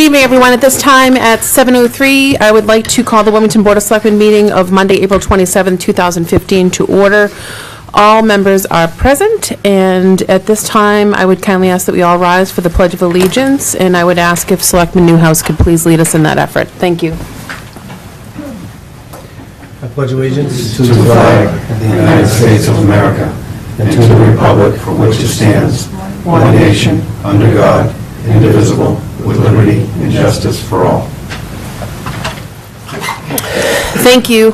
Good evening, everyone. At this time, at 7:03, I would like to call the Wilmington Board of Selectmen meeting of Monday, April 27, 2015, to order. All members are present, and at this time, I would kindly ask that we all rise for the Pledge of Allegiance, and I would ask if Selectman Newhouse could please lead us in that effort. Thank you. I pledge allegiance to the flag of the United States of America and to the republic for which it stands, one nation, under God, indivisible, with liberty and justice for all. Thank you.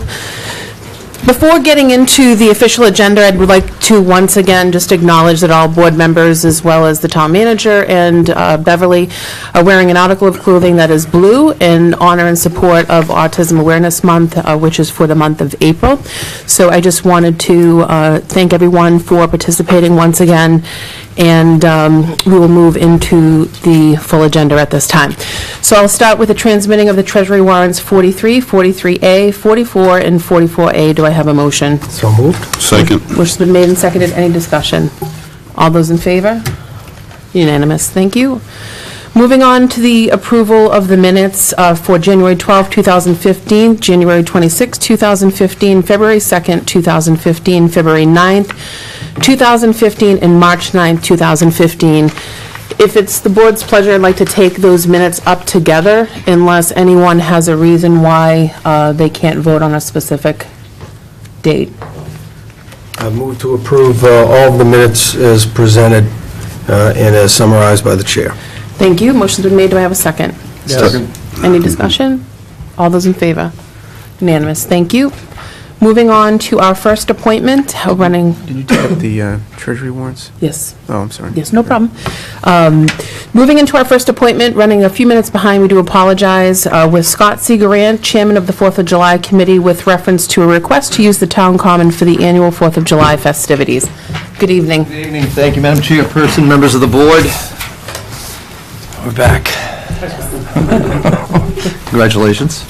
Before getting into the official agenda, I would like to once again just acknowledge that all board members, as well as the town manager and uh, Beverly, are wearing an article of clothing that is blue in honor and support of Autism Awareness Month, uh, which is for the month of April. So I just wanted to uh, thank everyone for participating once again, and um, we will move into the full agenda at this time. So I'll start with the transmitting of the Treasury warrants 43, 43A, 44, and 44A. Do I have a motion? So moved. Second. Which has been made and seconded. Any discussion? All those in favor? Unanimous. Thank you. Moving on to the approval of the minutes uh, for January 12, 2015, January 26, 2015, February 2nd, 2015, February 9th, 2015, and March 9th, 2015. If it's the board's pleasure, I'd like to take those minutes up together unless anyone has a reason why uh, they can't vote on a specific date. I move to approve uh, all of the minutes as presented uh, and as summarized by the chair. Thank you. Motion's been made. Do I have a second? Second. Any discussion? All those in favor? Unanimous. Thank you. Moving on to our first appointment, uh, running, Did you take up the uh, treasury warrants? yes, Oh, I'm sorry. yes, no problem. Um, Moving into our first appointment, running a few minutes behind, we do apologize, uh, with Scott C. Grant, Chairman of the Fourth of July Committee, with reference to a request to use the town common for the annual Fourth of July festivities. Good evening. Good evening. Thank you, Madam Chairperson, members of the board. We're back. Congratulations.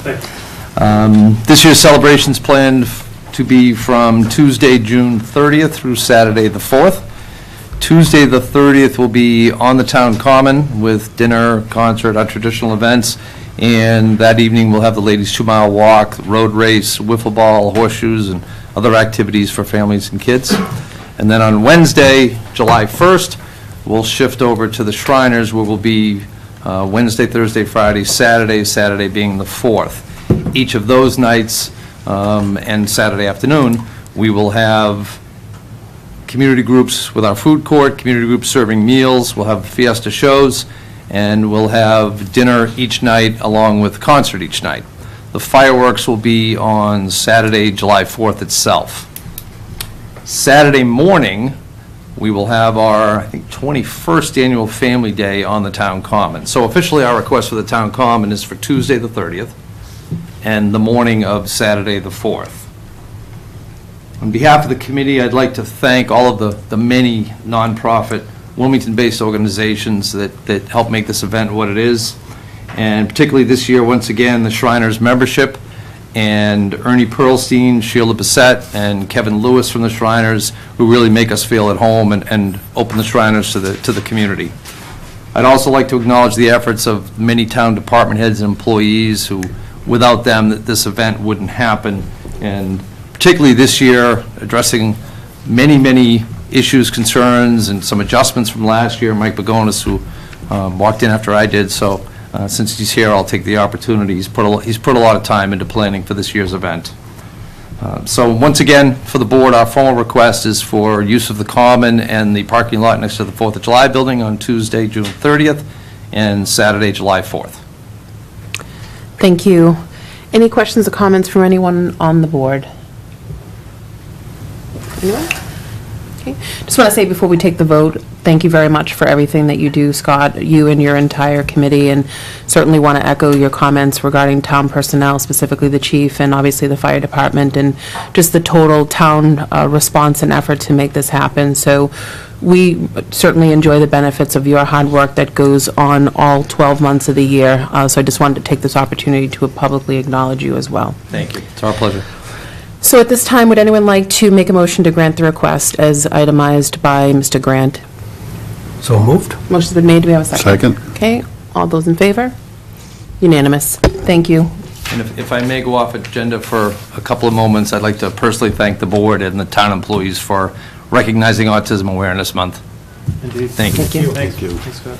Um, This year's celebration's planned to be from Tuesday, June 30th through Saturday, the 4th. Tuesday, the 30th, will be on the town common with dinner, concert, our traditional events, and that evening, we'll have the ladies' two-mile walk, road race, wiffle ball, horseshoes, and other activities for families and kids. And then on Wednesday, July 1st, we'll shift over to the Shriners, where we'll be uh, Wednesday, Thursday, Friday, Saturday, Saturday being the 4th. Each of those nights um, and Saturday afternoon, we will have community groups with our food court, community groups serving meals, we'll have fiesta shows, and we'll have dinner each night along with concert each night. The fireworks will be on Saturday, July 4th itself. Saturday morning, we will have our, I think, 21st annual Family Day on the Town Common. So officially, our request for the Town Common is for Tuesday, the 30th, and the morning of Saturday, the 4th. On behalf of the committee, I'd like to thank all of the, the many nonprofit Wilmington-based organizations that, that help make this event what it is. And particularly this year, once again, the Shriners membership and Ernie Pearlstein, Sheila Bissett, and Kevin Lewis from the Shriners, who really make us feel at home and, and open the Shriners to the, to the community. I'd also like to acknowledge the efforts of many town department heads and employees who, without them, that this event wouldn't happen. And particularly this year, addressing many, many issues, concerns, and some adjustments from last year. Mike Begonis, who um, walked in after I did, so uh, since he's here, I'll take the opportunity. He's put, a he's put a lot of time into planning for this year's event. Uh, So once again, for the board, our formal request is for use of the common and the parking lot next to the Fourth of July building on Tuesday, June 30th, and Saturday, July 4th. Thank you. Any questions or comments from anyone on the board? Anyone? Okay. Just want to say before we take the vote, thank you very much for everything that you do, Scott, you and your entire committee, and certainly want to echo your comments regarding town personnel, specifically the chief, and obviously the fire department, and just the total town uh, response and effort to make this happen. So we certainly enjoy the benefits of your hard work that goes on all 12 months of the year. Uh, So I just wanted to take this opportunity to publicly acknowledge you as well. Thank you. It's our pleasure. So at this time, would anyone like to make a motion to grant the request as itemized by Mr. Grant? So moved. Motion's been made, do we have a second? Second. Okay, all those in favor? Unanimous. Thank you. And if if I may go off agenda for a couple of moments, I'd like to personally thank the board and the town employees for recognizing Autism Awareness Month. Indeed. Thank you. Thank you. Thank you. Thanks, Scott.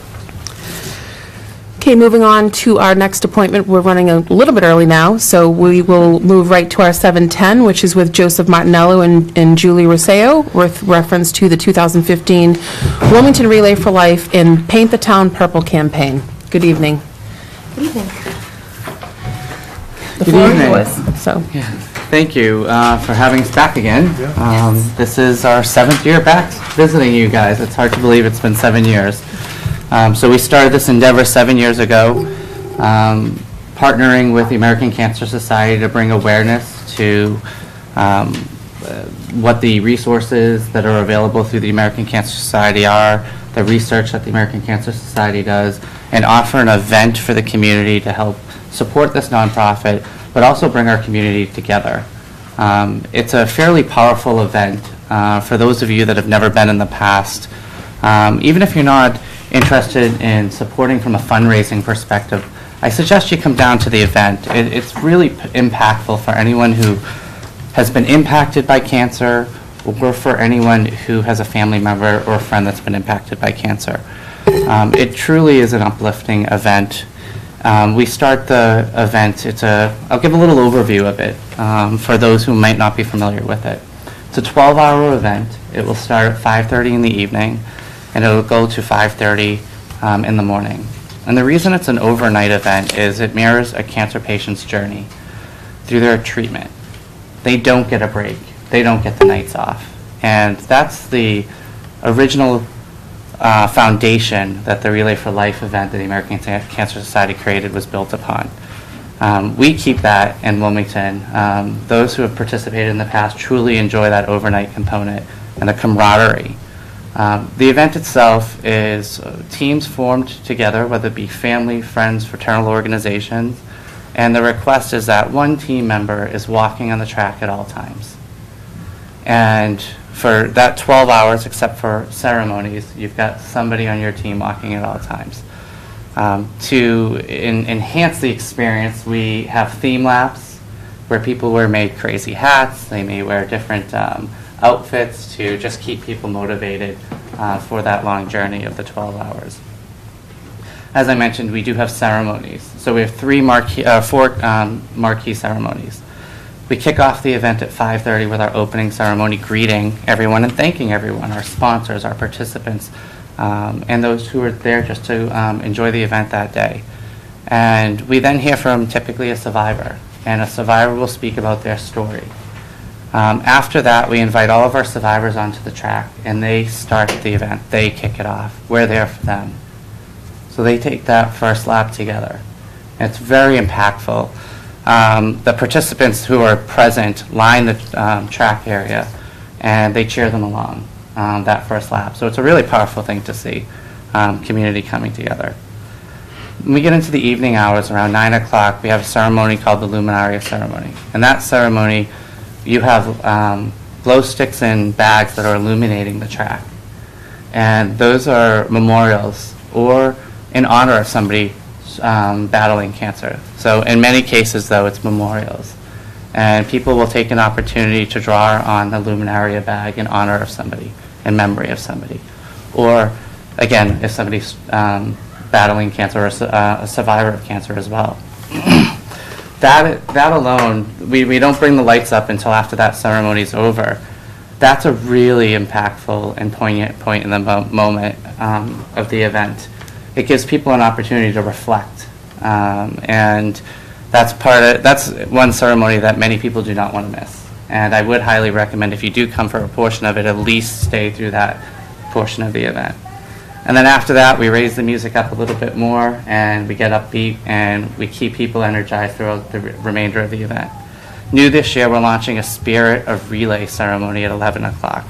Okay, moving on to our next appointment. We're running a little bit early now, so we will move right to our 7:10, which is with Joseph Martinello and and Julie Rosseo, with reference to the 2015 Wilmington Relay for Life and Paint the Town Purple campaign. Good evening. Good evening. The Good floor is evening. yours. So, Thank you uh, for having us back again. Um, This is our seventh year back visiting you guys. It's hard to believe it's been seven years. Um, So we started this endeavor seven years ago, um, partnering with the American Cancer Society to bring awareness to um, uh, what the resources that are available through the American Cancer Society are, the research that the American Cancer Society does, and offer an event for the community to help support this nonprofit, but also bring our community together. Um, It's a fairly powerful event uh, for those of you that have never been in the past. Um, Even if you're not interested in supporting from a fundraising perspective, I suggest you come down to the event. It- It's really impactful for anyone who has been impacted by cancer, or for anyone who has a family member or a friend that's been impacted by cancer. Um, It truly is an uplifting event. Um, We start the event, it's a, I'll give a little overview of it um, for those who might not be familiar with it. It's a 12-hour event. It will start at 5:30 in the evening, and it'll go to 5:30 um, in the morning. And the reason it's an overnight event is it mirrors a cancer patient's journey through their treatment they don't get a break. They don't get the nights off. And that's the original uh, foundation that the Relay for Life event that the American Cancer Society created was built upon. Um, we keep that in Wilmington. Um, those who have participated in the past truly enjoy that overnight component and the camaraderie. Um, the event itself is uh, teams formed together, whether it be family, friends, fraternal organizations, and the request is that one team member is walking on the track at all times. And for that 12 hours, except for ceremonies, you've got somebody on your team walking at all times. Um, to en- enhance the experience, we have theme laps where people wear make crazy hats. They may wear different um, outfits to just keep people motivated uh, for that long journey of the 12 hours. As I mentioned, we do have ceremonies. So we have three marquee, uh, four um, marquee ceremonies. We kick off the event at 5:30 with our opening ceremony, greeting everyone and thanking everyone, our sponsors, our participants, um, and those who are there just to um, enjoy the event that day. And we then hear from typically a survivor, and a survivor will speak about their story. Um, After that, we invite all of our survivors onto the track, and they start the event. They kick it off. We're there for them. So they take that first lap together. And it's very impactful. Um, the participants who are present line the um, track area and they cheer them along um, that first lap. So it's a really powerful thing to see um, community coming together. When we get into the evening hours, around 9 o'clock, we have a ceremony called the Luminaria Ceremony. And that ceremony, you have um, glow sticks and bags that are illuminating the track. And those are memorials or in honor of somebody um, battling cancer. So in many cases, though, it's memorials. And people will take an opportunity to draw on the Luminaria bag in honor of somebody, in memory of somebody. Or, again, if somebody's um, battling cancer or uh, a survivor of cancer as well. that, that alone, we, we don't bring the lights up until after that ceremony is over. That's a really impactful and poignant point in the mo- moment um, of the event. It gives people an opportunity to reflect. Um, and that's part of, that's one ceremony that many people do not want to miss. And I would highly recommend if you do come for a portion of it, at least stay through that portion of the event. And then after that, we raise the music up a little bit more and we get upbeat and we keep people energized throughout the re- remainder of the event. New this year, we're launching a Spirit of Relay ceremony at 11 o'clock.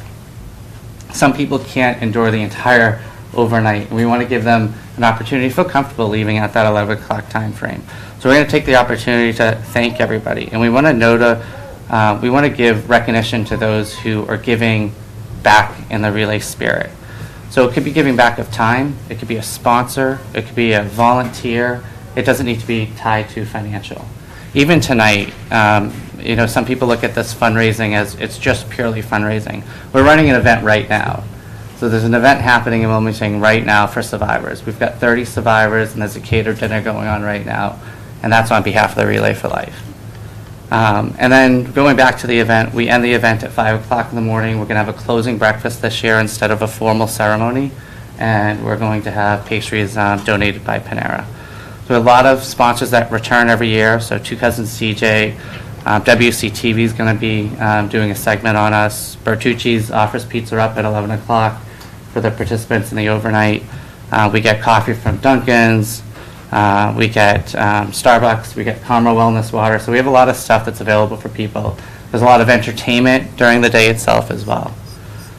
Some people can't endure the entire overnight. We want to give them an opportunity to feel comfortable leaving at that 11 o'clock time frame. So we're going to take the opportunity to thank everybody, and we want to know to, uh, we want to give recognition to those who are giving back in the relay spirit. So it could be giving back of time, it could be a sponsor, it could be a volunteer, It doesn't need to be tied to financial. Even tonight, um, you know, some people look at this fundraising as it's just purely fundraising. We're running an event right now. So there's an event happening in Wilmington right now for survivors. We've got 30 survivors, and there's a catered dinner going on right now, and that's on behalf of the Relay for Life. Um, And then going back to the event, we end the event at 5 o'clock in the morning. We're going to have a closing breakfast this year instead of a formal ceremony, and we're going to have pastries um, donated by Panera. So a lot of sponsors that return every year, so Two Cousins CJ, um, WCTV is going to be um, doing a segment on us. Bertucci's offers pizza up at 11 o'clock for the participants in the overnight. Uh, We get coffee from Dunkin's, uh, we get um, Starbucks, we get Karma Wellness Water, so we have a lot of stuff that's available for people. There's a lot of entertainment during the day itself as well.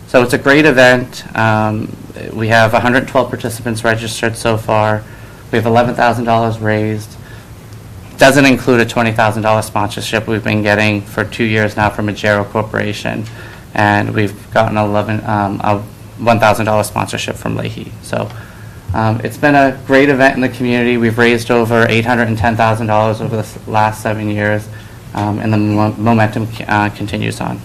So it's a great event. Um, We have 112 participants registered so far. We have $11,000 raised. Doesn't include a $20,000 sponsorship we've been getting for two years now from Majero Corporation. And we've gotten 11, um, a $1,000 sponsorship from Leahy. So um, It's been a great event in the community. We've raised over $810,000 over the last seven years, um, and the mo- momentum uh, continues on.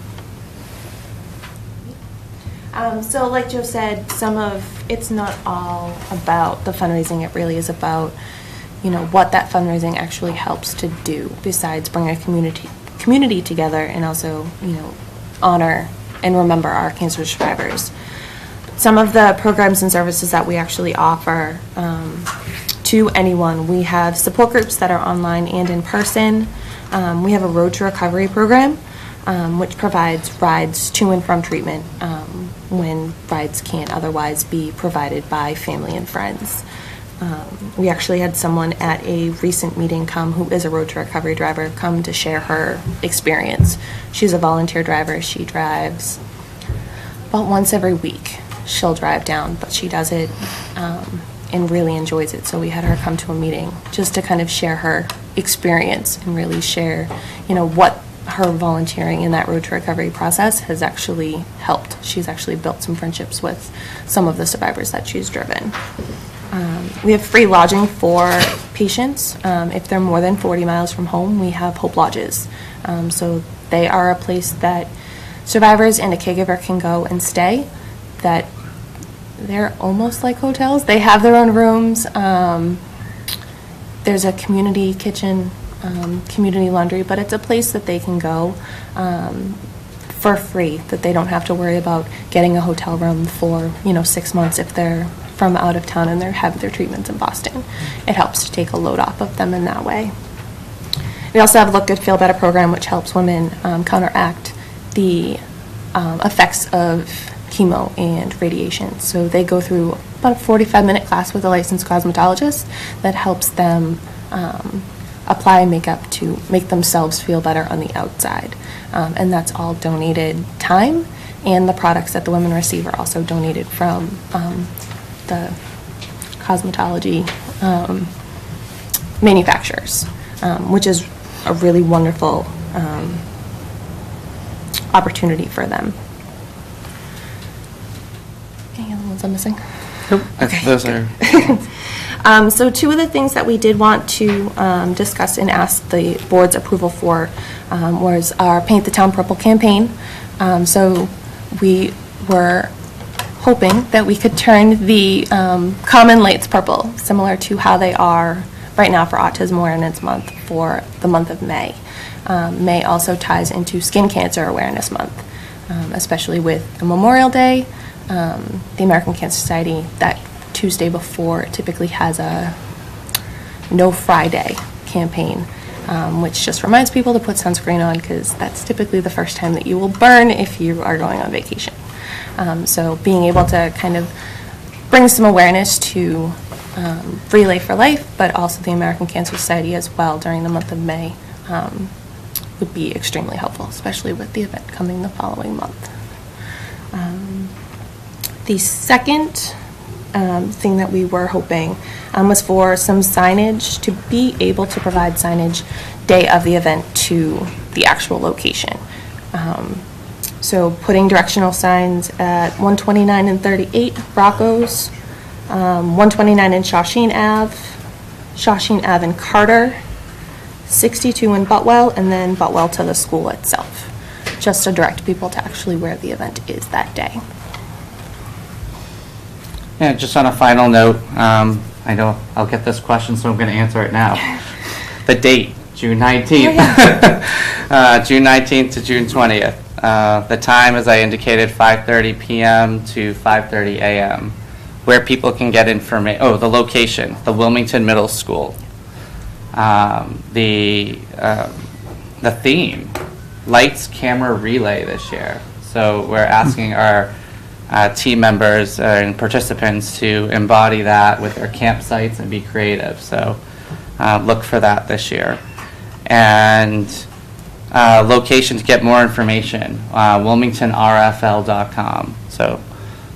Um, so like Joe said, some of, it's not all about the fundraising, it really is about, you know, what that fundraising actually helps to do, besides bring a community, community together and also, you know, honor and remember our cancer survivors. Some of the programs and services that we actually offer um, to anyone, we have support groups that are online and in person. Um, We have a Road to Recovery program, um, which provides rides to and from treatment um, when rides can't otherwise be provided by family and friends. Um, We actually had someone at a recent meeting come, who is a Road to Recovery driver, come to share her experience. She's a volunteer driver. She drives about once every week. She'll drive down, but she does it um, and really enjoys it. So we had her come to a meeting just to kind of share her experience and really share, you know, what her volunteering in that road to recovery process has actually helped. She's actually built some friendships with some of the survivors that she's driven. Um, We have free lodging for patients. Um, If they're more than 40 miles from home, we have Hope Lodges. Um, So they are a place that survivors and a caregiver can go and stay, that they're almost like hotels. They have their own rooms. um, There's a community kitchen, um, community laundry, but it's a place that they can go um, for free, that they don't have to worry about getting a hotel room for, you know, six months if they're from out of town and they're having their treatments in Boston. It helps to take a load off of them in that way. We also have Look Good, Feel Better program, which helps women um, counteract the um, effects of chemo and radiation. So they go through about a 45-minute class with a licensed cosmetologist that helps them um, apply makeup to make themselves feel better on the outside. Um, And that's all donated time, and the products that the women receive are also donated from um, the cosmetology um, manufacturers, um, which is a really wonderful um, opportunity for them. I'm missing? Okay. Those are, Um, So two of the things that we did want to um, discuss and ask the board's approval for um, was our Paint the Town Purple campaign. Um, So we were hoping that we could turn the um, common lights purple, similar to how they are right now for Autism Awareness Month for the month of May. Um, May also ties into Skin Cancer Awareness Month, um, especially with the Memorial Day. Um, The American Cancer Society, that Tuesday before, typically has a No Friday campaign, um, which just reminds people to put sunscreen on because that's typically the first time that you will burn if you are going on vacation. Um, So being able to kind of bring some awareness to um, Relay for Life, but also the American Cancer Society as well during the month of May um, would be extremely helpful, especially with the event coming the following month. The second um, thing that we were hoping um, was for some signage, to be able to provide signage day of the event to the actual location. Um, So putting directional signs at 129 and 38 Rocco's, um, 129 and Shawsheen Ave, Shawsheen Ave in Carter, 62 in Boutwell, and then Boutwell to the school itself, just to direct people to actually where the event is that day. Yeah, just on a final note, um, I know I'll get this question, so I'm going to answer it now. The date, June 19th. Uh, June 19th to June 20th. Uh, The time, as I indicated, 5:30 PM to 5:30 AM. Where people can get informa, oh, the location, the Wilmington Middle School. Um, The, um, the theme, lights, camera, relay this year. So we're asking our uh, team members and participants to embody that with their campsites and be creative. So uh, look for that this year. And uh, location to get more information, uh, wilmingtonrfl.com. So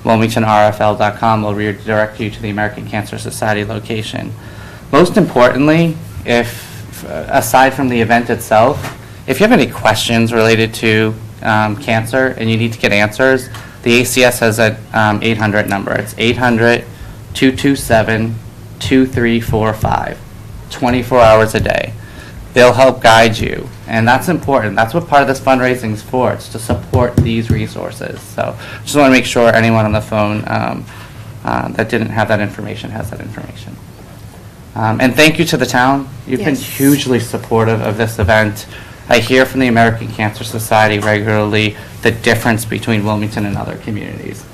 wilmingtonrfl.com will redirect you to the American Cancer Society location. Most importantly, if, aside from the event itself, if you have any questions related to um, cancer and you need to get answers, the ACS has a um, 800 number. It's 800-227-2345, 24 hours a day. They'll help guide you, and that's important. That's what part of this fundraising is for. It's to support these resources. So just want to make sure anyone on the phone um, uh, that didn't have that information has that information. Um, And thank you to the town. You've been Yes. hugely supportive of this event. I hear from the American Cancer Society regularly the difference between Wilmington and other communities.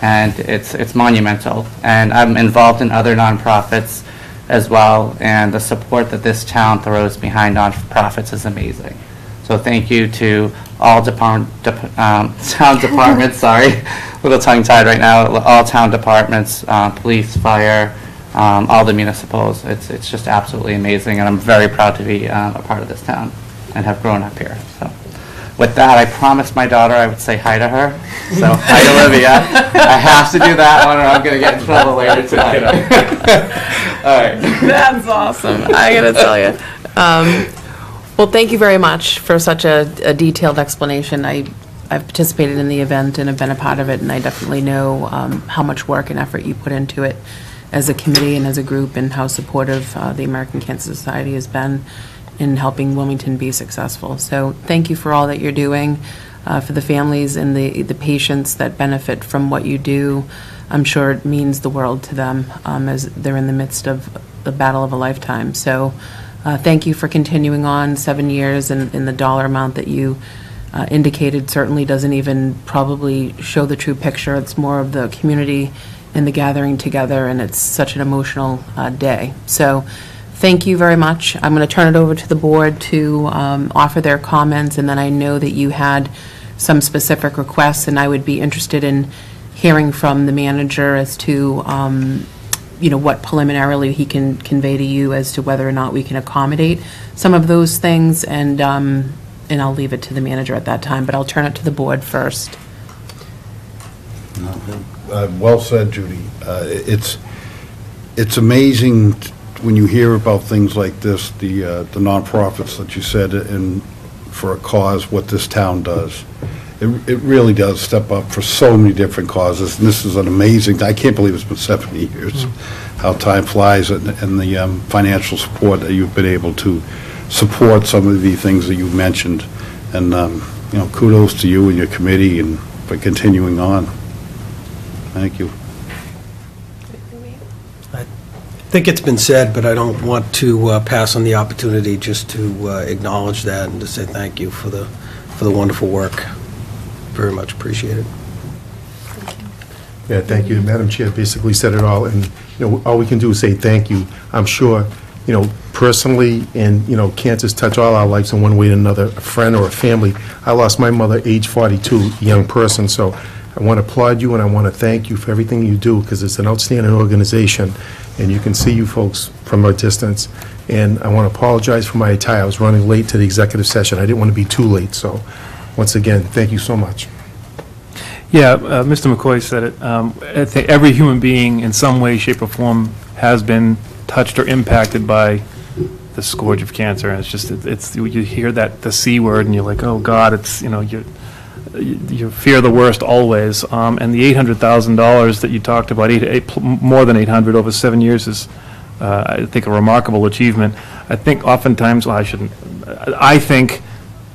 And it's, it's monumental. And I'm involved in other nonprofits as well, and the support that this town throws behind nonprofits is amazing. So thank you to all department, dep- um, town departments, sorry, a little tongue-tied right now, all town departments, uh, police, fire, um, all the municipals. It's, it's just absolutely amazing, and I'm very proud to be um, a part of this town and have grown up here. So with that, I promised my daughter I would say hi to her. So, hi Olivia. I have to do that one or I'm going to get in trouble later tonight. All right. That's awesome. I gotta tell you. Um, well, thank you very much for such a, a detailed explanation. I, I've participated in the event and have been a part of it, and I definitely know um, how much work and effort you put into it as a committee and as a group, and how supportive uh, the American Cancer Society has been in helping Wilmington be successful. So thank you for all that you're doing, uh, for the families and the, the patients that benefit from what you do. I'm sure it means the world to them um, as they're in the midst of the battle of a lifetime. So uh, thank you for continuing on seven years, and and the dollar amount that you uh, indicated certainly doesn't even probably show the true picture. It's more of the community and the gathering together, and it's such an emotional uh, day. So thank you very much. I'm going to turn it over to the board to um, offer their comments, and then I know that you had some specific requests, and I would be interested in hearing from the manager as to, um, you know, what preliminarily he can convey to you as to whether or not we can accommodate some of those things, and, um, and I'll leave it to the manager at that time, but I'll turn it to the board first. Uh, Well said, Judy. Uh, It's, it's amazing when you hear about things like this, the uh, the nonprofits that you said, and for a cause, what this town does. It it really does step up for so many different causes, and this is an amazing, I can't believe it's been 70 years, how time flies, and and the um, financial support that you've been able to support some of the things that you mentioned. And, um, you know, kudos to you and your committee and for continuing on. Thank you. I think it's been said, but I don't want to uh, pass on the opportunity just to uh, acknowledge that and to say thank you for the, for the wonderful work. Very much appreciated. Yeah, thank you. Madam Chair basically said it all, and, you know, all we can do is say thank you. I'm sure, you know, personally, and, you know, cancers touch all our lives in one way or another, a friend or a family. I lost my mother age 42, a young person, so I want to applaud you and I want to thank you for everything you do, because it's an outstanding organization, and you can see you folks from a distance. And I want to apologize for my attire. I was running late to the executive session. I didn't want to be too late, so, once again, thank you so much. Yeah, uh, Mr. McCoy said it. Um, I think every human being in some way, shape, or form has been touched or impacted by the scourge of cancer. And it's just, it- it's, you hear that, the C word, and you're like, oh, God, it's, you know, you, you fear the worst always. Um, And the $800,000 that you talked about, eight, eight, more than 800 over seven years is uh, I think, a remarkable achievement. I think oftentimes, well, I shouldn't, I think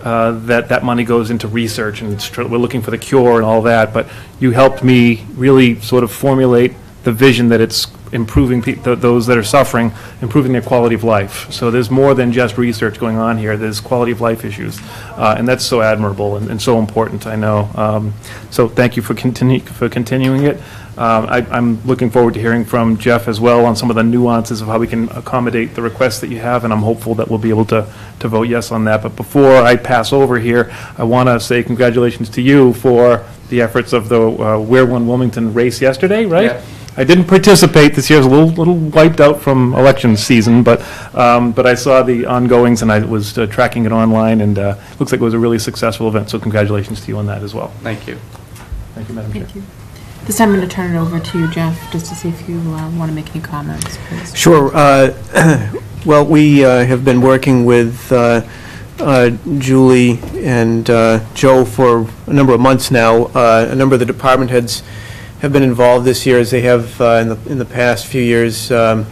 uh, that that money goes into research, and it's tr- we're looking for the cure and all that, but you helped me really sort of formulate the vision that it's improving th- those that are suffering, improving their quality of life. So there's more than just research going on here, there's quality of life issues, Uh, and that's so admirable and and so important, I know. Um, So thank you for continu- for continuing it. Um, I- I'm looking forward to hearing from Jeff as well on some of the nuances of how we can accommodate the requests that you have, and I'm hopeful that we'll be able to to vote yes on that. But before I pass over here, I want to say congratulations to you for the efforts of the uh, Wear One Wilmington race yesterday, right? Yeah. I didn't participate this year, I was a little, little wiped out from election season, but, um, but I saw the ongoings and I was uh, tracking it online, and uh, looks like it was a really successful event, so congratulations to you on that as well. Thank you. Thank you, Madam Chair. Thank you. This time I'm going to turn it over to you, Jeff, just to see if you want to make any comments, please. Sure. uh, Well, we uh, have been working with uh, uh, Julie and uh, Joe for a number of months now. Uh, A number of the department heads have been involved this year, as they have uh, in the in the past few years. Um,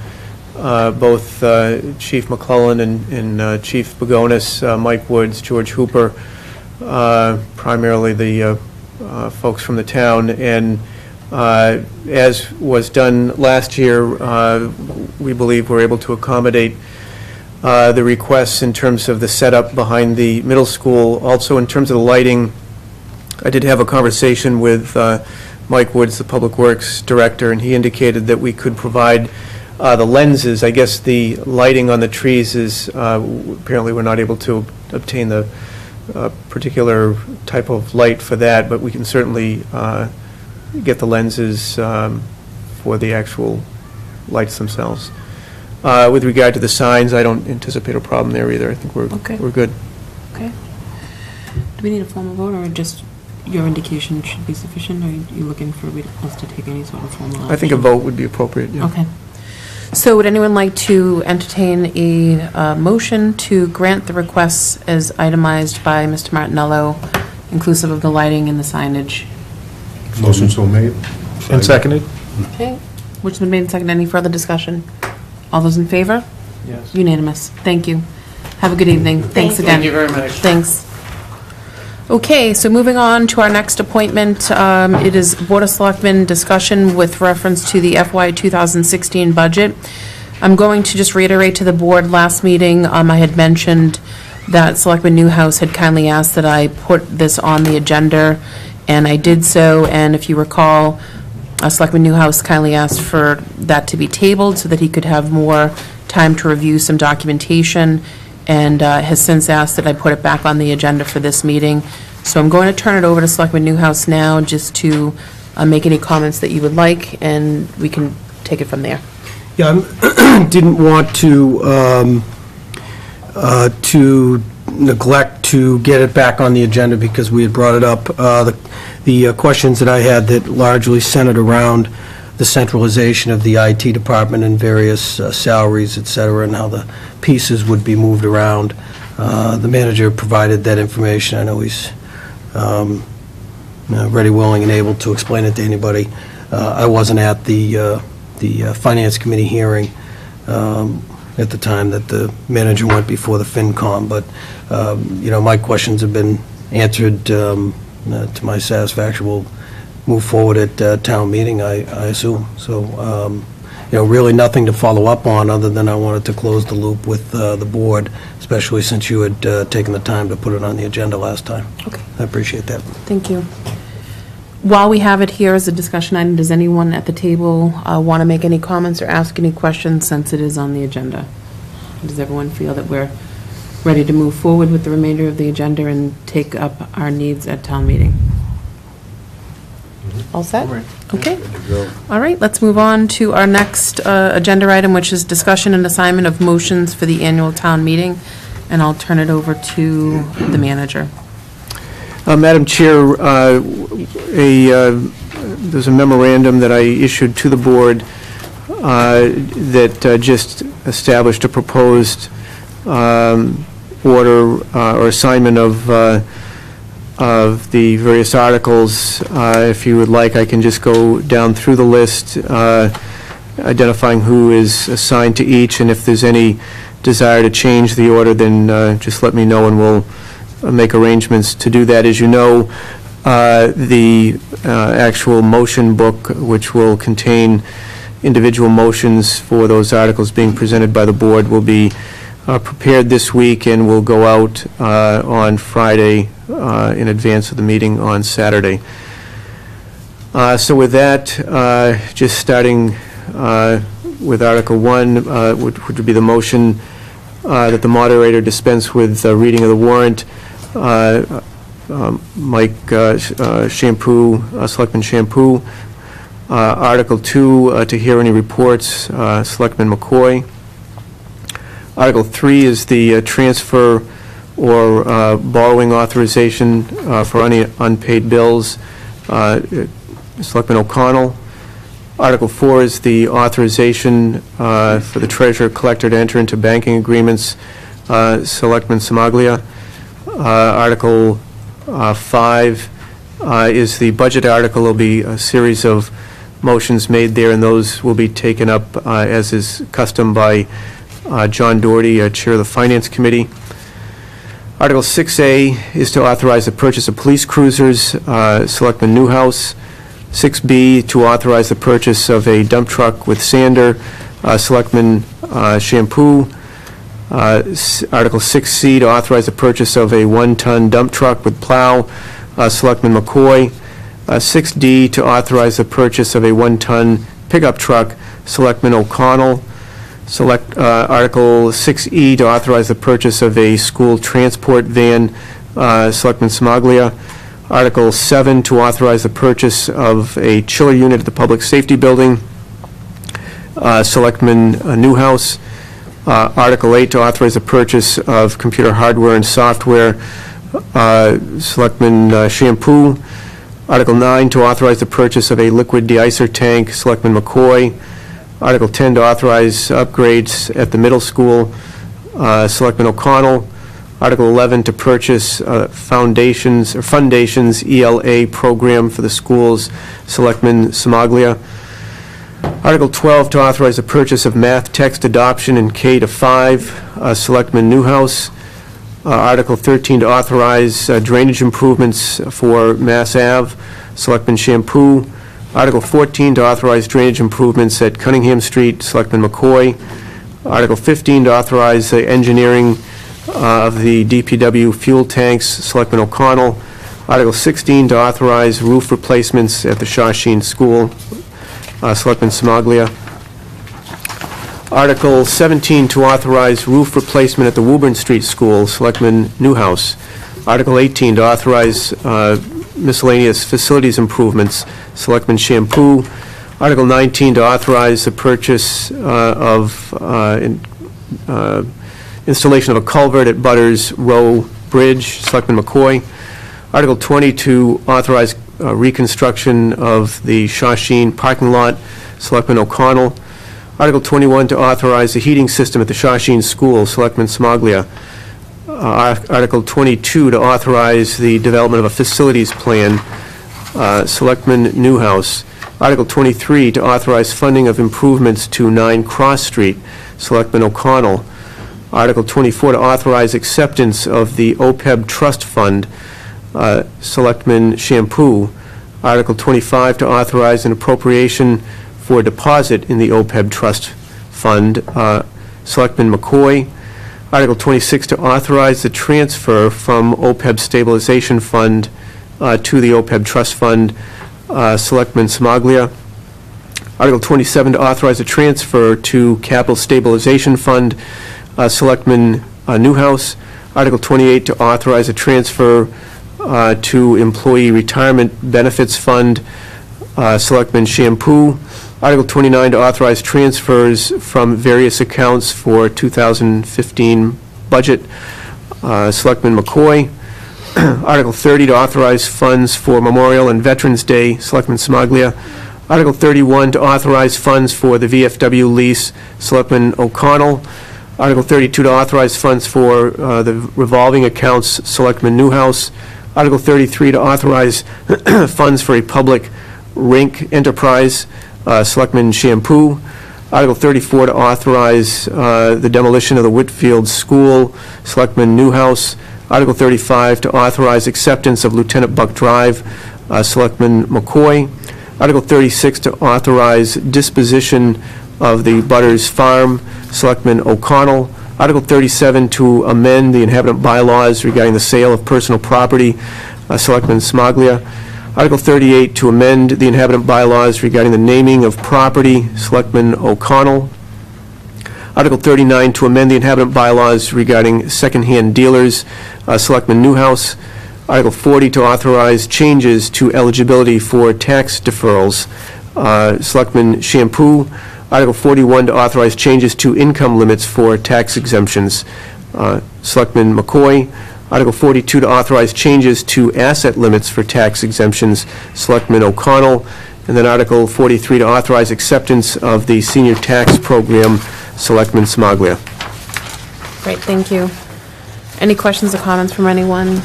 uh, Both uh, Chief McClellan and and uh, Chief Begonis, uh, Mike Woods, George Hooper, uh, primarily the uh, uh, folks from the town. And uh, as was done last year, uh, we believe we're able to accommodate uh, the requests in terms of the setup behind the middle school. Also, in terms of the lighting, I did have a conversation with uh, Mike Woods, the Public Works Director, and he indicated that we could provide uh, the lenses. I guess the lighting on the trees is, uh, apparently, we're not able to obtain the uh, particular type of light for that, but we can certainly uh, get the lenses um, for the actual lights themselves. Uh, With regard to the signs, I don't anticipate a problem there either. I think we're, Okay. we're good. Okay. Do we need a formal vote, or just your indication should be sufficient? Or are you looking for we- us to take any sort of formal action? I think a vote would be appropriate, yeah. Okay. So would anyone like to entertain a uh, motion to grant the requests as itemized by Mr. Martinello, inclusive of the lighting and the signage? Motion so made. And seconded? Okay. Which has been made and seconded. Any further discussion? All those in favor? Yes. Unanimous. Thank you. Have a good evening. Thanks you. again. Thank you very much. Thanks. Okay, so moving on to our next appointment, um, it is Board of Selectmen discussion with reference to the FY 2016 budget. I'm going to just reiterate to the board, last meeting, um, I had mentioned that Selectman Newhouse had kindly asked that I put this on the agenda, and I did so, and if you recall, uh, Selectman Newhouse kindly asked for that to be tabled so that he could have more time to review some documentation, and uh, has since asked that I put it back on the agenda for this meeting. So I'm going to turn it over to Selectman Newhouse now, just to uh, make any comments that you would like, and we can take it from there. Yeah, I didn't want to, um, uh, to neglect to get it back on the agenda because we had brought it up. Uh, The the uh, questions that I had that largely centered around the centralization of the IT department and various uh, salaries, et cetera, and how the pieces would be moved around. Uh, The manager provided that information. I know he's um, uh, ready, willing, and able to explain it to anybody. Uh, I wasn't at the, uh, the uh, Finance Committee hearing um, at the time that the manager went before the FinCom, but, um, you know, my questions have been answered um, uh, to my satisfaction. We'll move forward at uh, town meeting, I I assume. So, um, you know, really nothing to follow up on, other than I wanted to close the loop with uh, the board, especially since you had uh, taken the time to put it on the agenda last time. Okay. I appreciate that. Thank you. While we have it here as a discussion item, does anyone at the table want to make any comments or ask any questions since it is on the agenda? Does everyone feel that we're ready to move forward with the remainder of the agenda and take up our needs at town meeting? All set? Okay. All right, let's move on to our next uh, agenda item, which is discussion and assignment of motions for the annual town meeting, and I'll turn it over to the manager. Uh, Madam Chair, uh, a, uh, there's a memorandum that I issued to the board uh, that uh, just established a proposed um, order uh, or assignment of, uh, of the various articles. Uh, If you would like, I can just go down through the list. Uh, identifying who is assigned to each, and if there's any desire to change the order, then uh, just let me know, and we'll uh, make arrangements to do that. As you know, uh, the uh, actual motion book, which will contain individual motions for those articles being presented by the board, will be uh, prepared this week and will go out uh, on Friday uh, in advance of the meeting on Saturday. Uh, So with that, uh, just starting uh, with Article 1, uh, which which would be the motion that the moderator dispense with reading of the warrant. Um, Mike uh, uh, Champoux, uh, Selectman Champoux. Article 2, uh, to hear any reports, Selectman McCoy. Article 3 is the uh, transfer or uh, borrowing authorization uh, for any unpaid bills, uh, Selectman O'Connell. Article 4 is the authorization uh, for the treasurer collector to enter into banking agreements, uh, Selectman Cimaglia. Article uh, 5 uh, is the budget article. There'll be a series of motions made there, and those will be taken up, as is custom, by uh, John Doherty, uh, Chair of the Finance Committee. Article 6A is to authorize the purchase of police cruisers, uh, Selectman Newhouse. 6B, to authorize the purchase of a dump truck with sander, uh, Selectman uh, Champoux. Uh, Article 6C, to authorize the purchase of a one-ton dump truck with plow, uh, Selectman McCoy. Uh, 6D, to authorize the purchase of a one-ton pickup truck, Selectman O'Connell. Select, uh, Article 6E, to authorize the purchase of a school transport van, uh, Selectman Cimaglia. Article 7, to authorize the purchase of a chiller unit at the Public Safety Building, uh, Selectman uh, Newhouse. Uh, Article 8, to authorize the purchase of computer hardware and software, uh, Selectman uh, Champoux. Article 9, to authorize the purchase of a liquid deicer tank, Selectman McCoy. Article 10, to authorize upgrades at the middle school, uh, Selectman O'Connell. Article 11, to purchase uh, foundations, or foundations ELA program for the schools, Selectman Cimaglia. Article 12, to authorize the purchase of math text adoption in K to 5, uh, Selectman Newhouse. Uh, Article 13, to authorize uh, drainage improvements for Mass Ave, Selectman Champoux. Article 14, to authorize drainage improvements at Cunningham Street, Selectman McCoy. Article 15, to authorize the engineering uh, of the DPW fuel tanks, Selectman O'Connell. Article 16, to authorize roof replacements at the Shawsheen School, uh, Selectman Cimaglia. Article 17, to authorize roof replacement at the Woburn Street School, Selectman Newhouse. Article 18, to authorize uh, miscellaneous facilities improvements, Selectman Champoux. Article 19, to authorize the purchase uh, of uh, in- uh, installation of a culvert at Butters Row Bridge, Selectman McCoy. Article 20, to authorize uh, reconstruction of the Shawsheen parking lot, Selectman O'Connell. Article 21, to authorize the heating system at the Shawsheen School, Selectman Cimaglia. Uh, Article 22, to authorize the development of a facilities plan, uh, Selectman Newhouse. Article 23, to authorize funding of improvements to 9 Cross Street, Selectman O'Connell. Article 24, to authorize acceptance of the OPEB trust fund, uh, Selectman Champoux. Article 25, to authorize an appropriation for deposit in the OPEB trust fund, uh, Selectman McCoy. Article 26, to authorize the transfer from OPEB stabilization fund uh, to the OPEB trust fund, uh, Selectman Cimaglia. Article 27, to authorize a transfer to capital stabilization fund, uh, Selectman uh, Newhouse. Article 28, to authorize a transfer uh, to employee retirement benefits fund, uh, Selectman Champoux. Article 29, to authorize transfers from various accounts for 2015 budget, uh, Selectman McCoy. Article 30, to authorize funds for Memorial and Veterans Day, Selectman Cimaglia. Article 31, to authorize funds for the VFW lease, Selectman O'Connell. Article 32, to authorize funds for uh, the revolving accounts, Selectman Newhouse. Article 33, to authorize funds for a public rink enterprise, uh, Selectman Champoux. Article 34 to authorize uh, the demolition of the Whitefield School, Selectman Newhouse. Article 35 to authorize acceptance of Lieutenant Buck Drive, uh, Selectman McCoy. Article 36 to authorize disposition of the Butters Farm, Selectman O'Connell. Article 37 to amend the inhabitant bylaws regarding the sale of personal property, uh, Selectman Cimaglia. Article 38 to amend the inhabitant bylaws regarding the naming of property, Selectman O'Connell. Article 39 to amend the inhabitant bylaws regarding secondhand dealers, uh, Selectman Newhouse. Article 40 to authorize changes to eligibility for tax deferrals, uh, Selectman Champoux. Article 41 to authorize changes to income limits for tax exemptions, uh, Selectman McCoy. Article 42 to authorize changes to asset limits for tax exemptions, Selectman O'Connell. And then Article 43 to authorize acceptance of the senior tax program, Selectman Cimaglia. Great, thank you. Any questions or comments from anyone?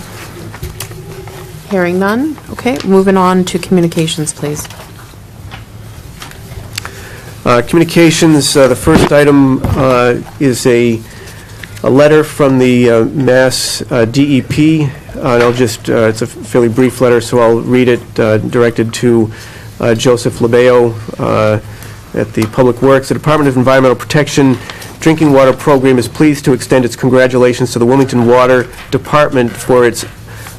Hearing none? Okay, moving on to communications, please. Uh, Communications, uh, the first item uh, is a, a letter from the uh, Mass uh, DEP, uh, and I'll just, uh, it's a fairly brief letter, so I'll read it, uh, directed to uh, Joseph Labeo at the Public Works. The Department of Environmental Protection Drinking Water Program is pleased to extend its congratulations to the Wilmington Water Department for its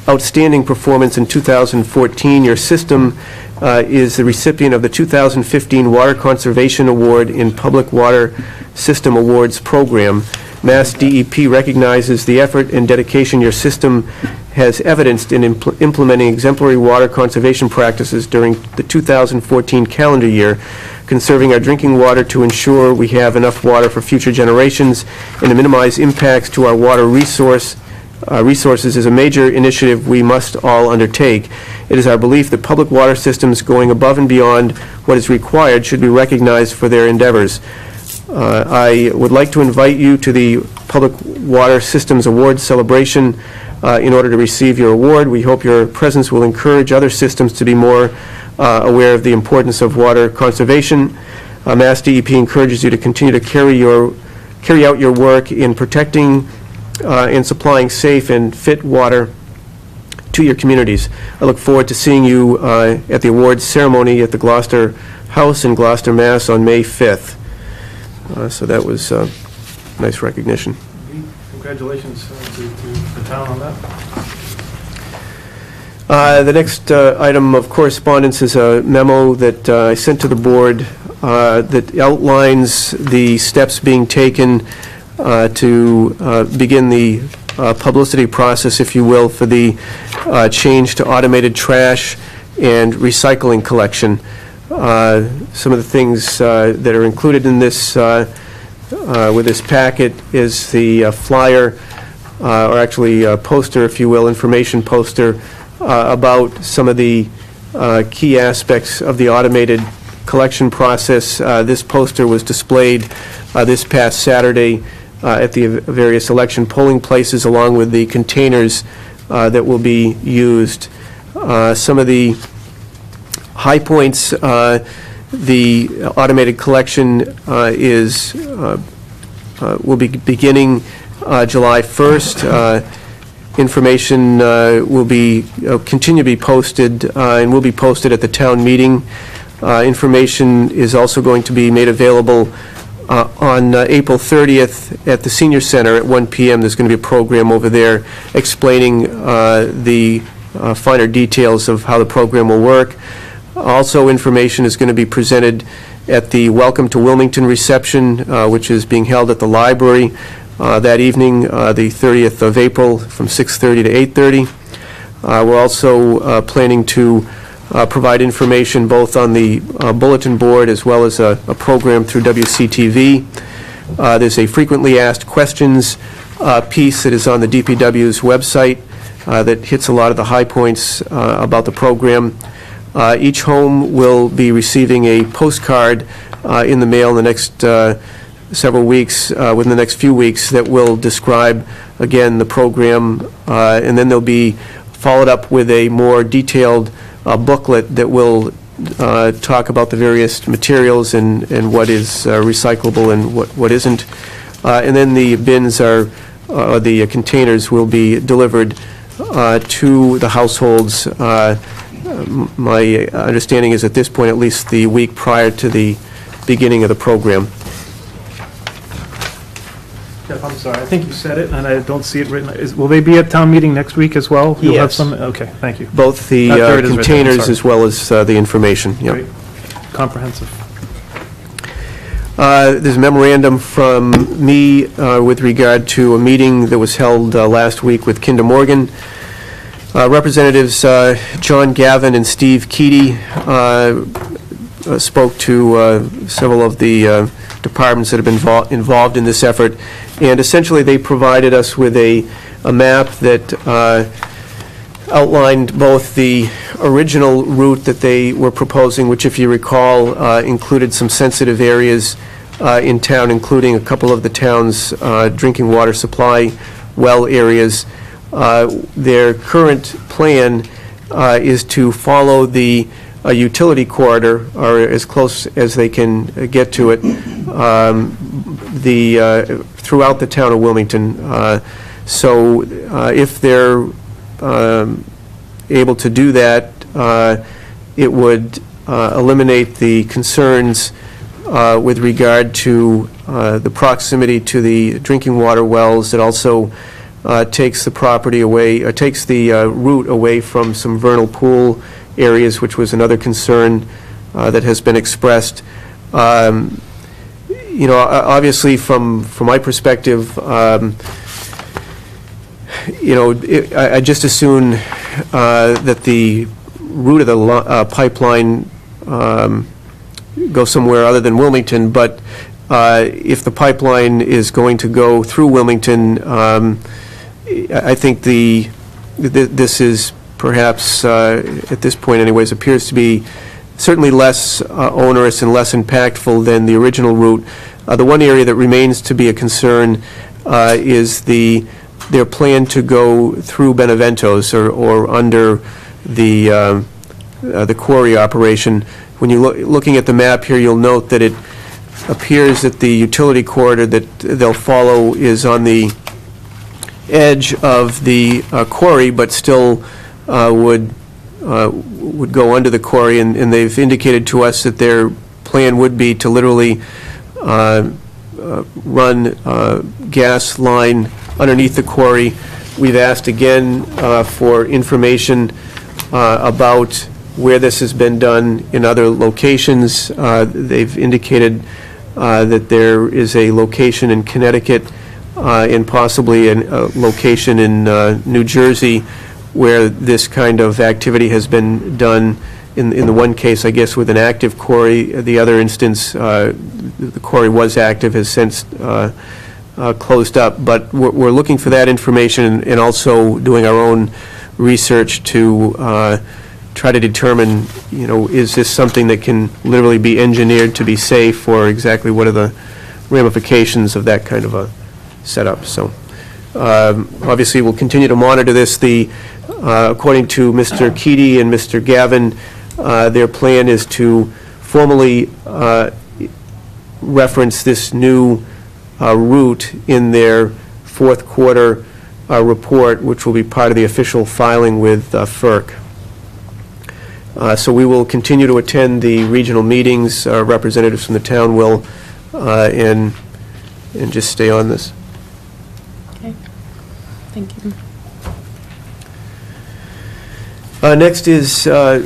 outstanding performance in 2014. Your system uh, is the recipient of the 2015 Water Conservation Award in Public Water System Awards Program. Mass DEP recognizes the effort and dedication your system has evidenced in impl- implementing exemplary water conservation practices during the 2014 calendar year, conserving our drinking water to ensure we have enough water for future generations, and to minimize impacts to our water resource uh, resources is a major initiative we must all undertake. It is our belief that public water systems going above and beyond what is required should be recognized for their endeavors. Uh, I would like to invite you to the Public Water Systems Awards celebration uh, in order to receive your award. We hope your presence will encourage other systems to be more uh, aware of the importance of water conservation. Uh, Mass DEP encourages you to continue to carry your, carry out your work in protecting uh, and supplying safe and fit water to your communities. I look forward to seeing you uh, at the awards ceremony at the Gloucester House in Gloucester, Mass. on May 5th. Uh, So that was uh, nice recognition. Congratulations uh, to to the town on that. Uh, The next uh, item of correspondence is a memo that uh, I sent to the board uh, that outlines the steps being taken uh, to uh, begin the uh, publicity process, if you will, for the uh, change to automated trash and recycling collection. Uh, Some of the things uh, that are included in this, uh, with this packet is the flyer, or actually poster, if you will, information poster about some of the key aspects of the automated collection process. Uh, This poster was displayed uh, this past Saturday uh, at the various election polling places, along with the containers that will be used. Some of the high points, uh, the automated collection uh, is, uh, uh, will be beginning uh, July 1st. Uh, Information will be, continue to be posted, and will be posted at the town meeting. Information is also going to be made available uh, on uh, April 30th at the Senior Center at 1 PM. There's going to be a program over there explaining uh, the finer details of how the program will work. Also, information is going to be presented at the Welcome to Wilmington reception, uh, which is being held at the library uh, that evening, uh, the 30th of April, from 6:30 to 8:30. Uh, We're also uh, planning to uh, provide information both on the bulletin board as well as a a program through WCTV. There's a frequently asked questions piece that is on the DPW's website that hits a lot of the high points about the program. Uh, Each home will be receiving a postcard uh, in the mail in the next uh, several weeks, uh, within the next few weeks, that will describe, again, the program, uh, and then there'll be followed up with a more detailed uh, booklet that will talk about the various materials and and what is recyclable and what what isn't. And then the bins are, the containers will be delivered to the households. My understanding is at this point, at least the week prior to the beginning of the program. Jeff, I'm sorry, I think you said it, and I don't see it written. Is- Will they be at town meeting next week as well? You'll have Yes. some, okay, thank you. Both the Uh, there uh, it is right there, I'm containers sorry. as well as uh, the information, yeah. Great. Comprehensive. Uh, There's a memorandum from me uh, with regard to a meeting that was held uh, last week with Kinder Morgan. Uh, Representatives uh, John Gavin and Steve Keaty uh, uh, spoke to uh, several of the uh, departments that have been vol- involved in this effort, and essentially, they provided us with a a map that outlined both the original route that they were proposing, which, if you recall, included some sensitive areas in town, including a couple of the town's drinking water supply well areas. Uh, Their current plan uh, is to follow the uh, utility corridor, or as close as they can get to it, um, the, uh, throughout the town of Wilmington. Uh, So uh, if they're um, able to do that, uh, it would uh, eliminate the concerns uh, with regard to uh, the proximity to the drinking water wells. It also uh, takes the property away, uh, takes the uh, route away from some vernal pool areas, which was another concern uh, that has been expressed. Um, You know, obviously, from, from my perspective, um, you know, it- I I just assume uh, that the route of the uh, pipeline um, go somewhere other than Wilmington, but uh, if the pipeline is going to go through Wilmington, um, I think the, th- this is perhaps, uh, at this point anyways, appears to be certainly less uh, onerous and less impactful than the original route. Uh, The one area that remains to be a concern uh, is the, their plan to go through Beneventos or, or under the, um, uh, the quarry operation. When you look, looking at the map here, you'll note that it appears that the utility corridor that they'll follow is on the edge of the uh, quarry, but still uh, would, uh, would go under the quarry, and and they've indicated to us that their plan would be to literally uh, uh, run uh, gas line underneath the quarry. We've asked again uh, for information uh, about where this has been done in other locations. Uh, They've indicated uh, that there is a location in Connecticut uh, and possibly a location in uh, New Jersey where this kind of activity has been done, in in the one case, I guess, with an active quarry, the other instance, uh, the quarry was active, has since uh, uh, closed up, but we're we're looking for that information and- and also doing our own research to uh, try to determine, you know, is this something that can literally be engineered to be safe, or exactly what are the ramifications of that kind of a setup, so. um, Obviously, we'll continue to monitor this. The, uh, according to Mr. Keaty and Mr. Gavin, uh, their plan is to formally uh, reference this new uh, route in their fourth quarter uh, report, which will be part of the official filing with uh, FERC. So we will continue to attend the regional meetings, representatives from the town will, and, and just stay on this. Thank you. Uh, Next is uh,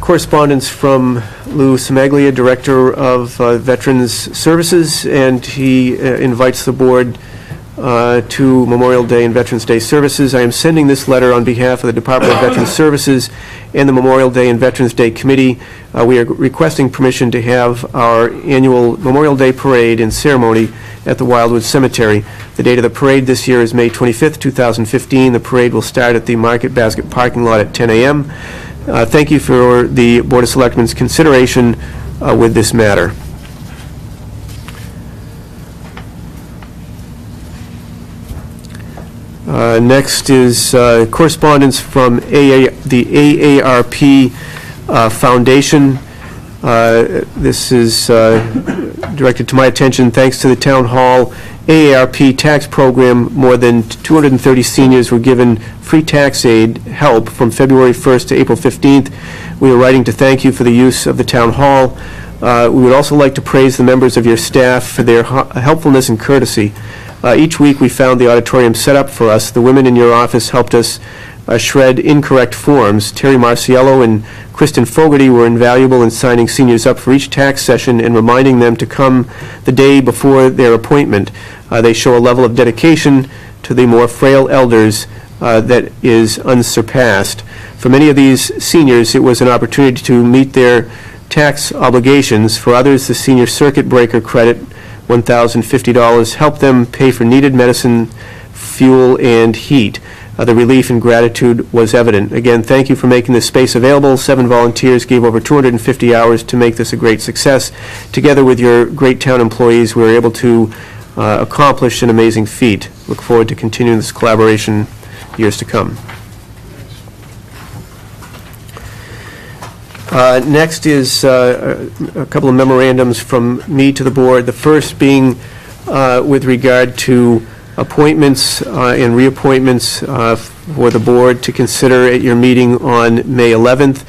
correspondence from Lou Cimaglia, Director of uh, Veterans Services, and he uh, invites the board uh, to Memorial Day and Veterans Day services. I am sending this letter on behalf of the Department of Veterans Services and the Memorial Day and Veterans Day Committee. Uh, We are requesting permission to have our annual Memorial Day Parade and ceremony at the Wildwood Cemetery. The date of the parade this year is May 25th, 2015. The parade will start at the Market Basket parking lot at 10 a.m. Uh, Thank you for the Board of Selectmen's consideration uh, with this matter. Uh, Next is uh, correspondence from AA the AARP uh, Foundation. Uh, This is uh, directed to my attention, thanks to the Town Hall AARP tax program, more than 230 seniors were given free tax aid help from February 1st to April 15th. We are writing to thank you for the use of the Town Hall. Uh, We would also like to praise the members of your staff for their helpfulness and courtesy. Uh, Each week, we found the auditorium set up for us. The women in your office helped us uh, shred incorrect forms. Terry Marciello and Kristen Fogarty were invaluable in signing seniors up for each tax session and reminding them to come the day before their appointment. Uh, They show a level of dedication to the more frail elders uh, that is unsurpassed. For many of these seniors, it was an opportunity to meet their tax obligations. For others, the senior circuit breaker credit, $1,050, help them pay for needed medicine, fuel, and heat. Uh, The relief and gratitude was evident. Again, thank you for making this space available. Seven volunteers gave over 250 hours to make this a great success. Together with your great town employees, we were able to uh, accomplish an amazing feat. Look forward to continuing this collaboration years to come. Uh, Next is uh, a couple of memorandums from me to the board. The first being uh, with regard to appointments uh, and reappointments uh, for the board to consider at your meeting on May 11th.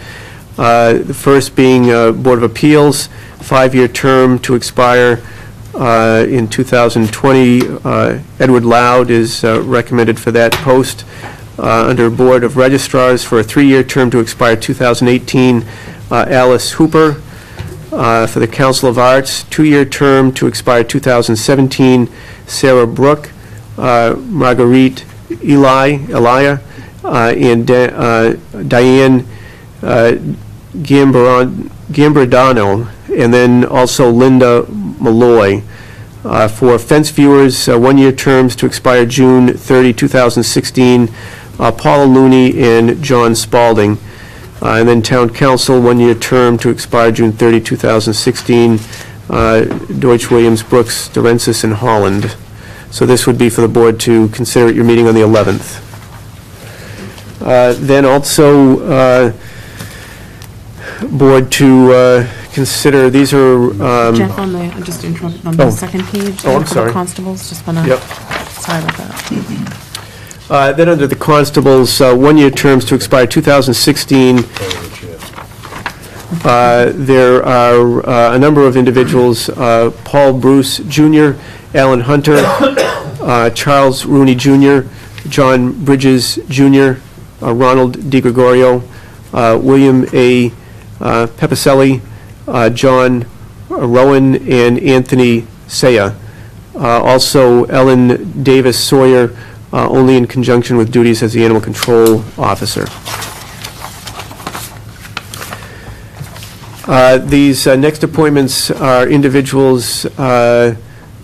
Uh, The first being uh, Board of Appeals, five-year term to expire uh, in 2020. Uh, Edward Loud is uh, recommended for that post. Uh, Under Board of Registrars for a three-year term to expire 2018, uh, Alice Hooper. Uh, For the Council of Arts, two-year term to expire 2017, Sarah Brook. Uh, Marguerite Eli, Elia, uh, and uh, Diane uh, Gambaron- Gambardano, and then also Linda Malloy. Uh, For fence viewers, uh, one-year terms to expire June 30, 2016, uh, Paula Looney and John Spalding. Uh, And then Town Counsel, one-year term to expire June 30, 2016, uh, Deutsch, Williams, Brooks, DeRensis, and Holland. So this would be for the board to consider at your meeting on the 11th. Uh, Then also, uh, board to uh, consider, these are... um, Jeff, on the, I just interrupted, on Oh. the second page. Oh, I'm the sorry. Constables, just wanna. Yep. Sorry about that. Uh, Then under the constables, uh, one-year terms to expire 2016. Uh, There are uh, a number of individuals, uh, Paul Bruce Jr., Alan Hunter, uh, Charles Rooney Jr., John Bridges Jr., uh, Ronald DiGregorio, uh, William A. uh, Pepicelli, uh, John Rowan, and Anthony Saya. Uh, Also, Ellen Davis Sawyer, uh, only in conjunction with duties as the animal control officer. Uh, These uh, next appointments are individuals uh,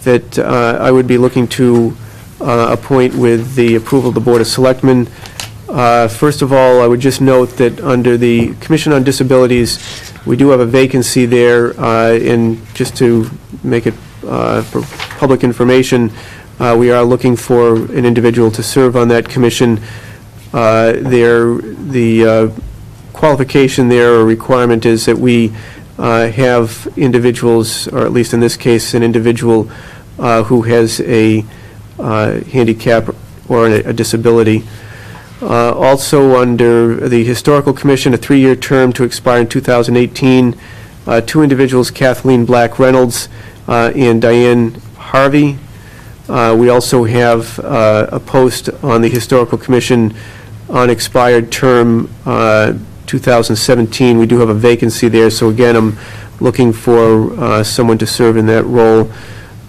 that uh, I would be looking to uh, appoint with the approval of the Board of Selectmen. Uh, First of all, I would just note that under the Commission on Disabilities, we do have a vacancy there, uh, and just to make it uh, for public information, uh, we are looking for an individual to serve on that commission. Uh, There, the uh, qualification there or requirement is that we uh, have individuals, or at least in this case, an individual uh, who has a uh, handicap or a a disability. Uh, Also, under the Historical Commission, a three-year term to expire in 2018, uh, two individuals, Kathleen Black Reynolds uh, and Diane Harvey. Uh, We also have uh, a post on the Historical Commission on expired term uh, 2017. We do have a vacancy there, so again, I'm looking for uh, someone to serve in that role.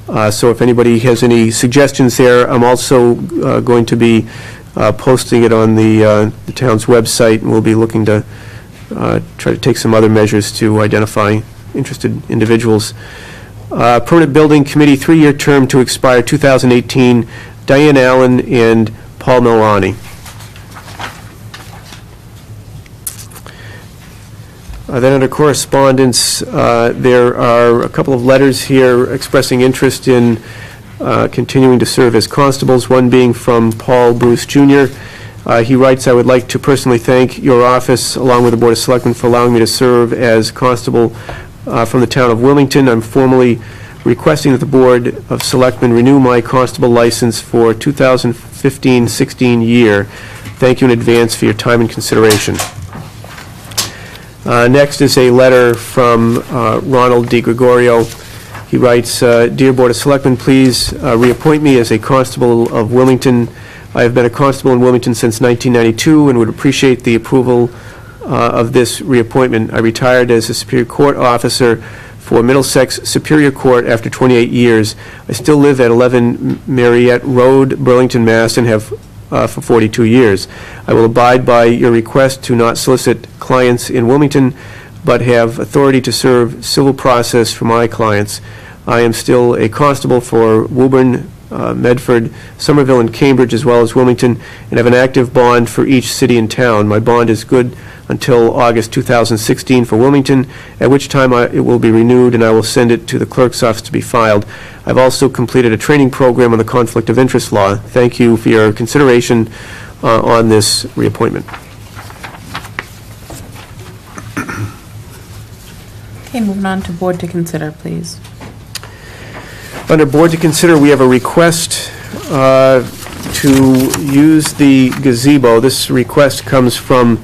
Uh, So if anybody has any suggestions there, I'm also uh, going to be posting it on the the town's website, and we'll be looking to try to take some other measures to identify interested individuals. Uh, Permanent Building Committee, three-year term to expire 2018, Diane Allen and Paul Milani. Uh, Then under correspondence, uh, there are a couple of letters here expressing interest in uh, continuing to serve as constables, one being from Paul Bruce Jr., Uh, He writes, "I would like to personally thank your office, along with the Board of Selectmen, for allowing me to serve as constable uh, from the town of Wilmington. I'm formally requesting that the Board of Selectmen renew my constable license for 2015-16 year. Thank you in advance for your time and consideration." Uh, Next is a letter from uh, Ronald DiGregorio. He writes, uh, "Dear Board of Selectmen, please uh, reappoint me as a constable of Wilmington. I have been a constable in Wilmington since 1992 and would appreciate the approval uh, of this reappointment. I retired as a Superior Court officer for Middlesex Superior Court after 28 years. I still live at 11 Mariette Road, Burlington, Mass., and have uh, for 42 years. I will abide by your request to not solicit clients in Wilmington, but have authority to serve civil process for my clients. I am still a constable for Woburn, uh, Medford, Somerville, and Cambridge, as well as Wilmington, and have an active bond for each city and town. My bond is good until August 2016 for Wilmington, at which time I- it will be renewed, and I will send it to the clerk's office to be filed. I've also completed a training program on the conflict of interest law. Thank you for your consideration uh, on this reappointment. Okay, moving on to board to consider, please. Under Board to consider, we have a request uh, to use the gazebo. This request comes from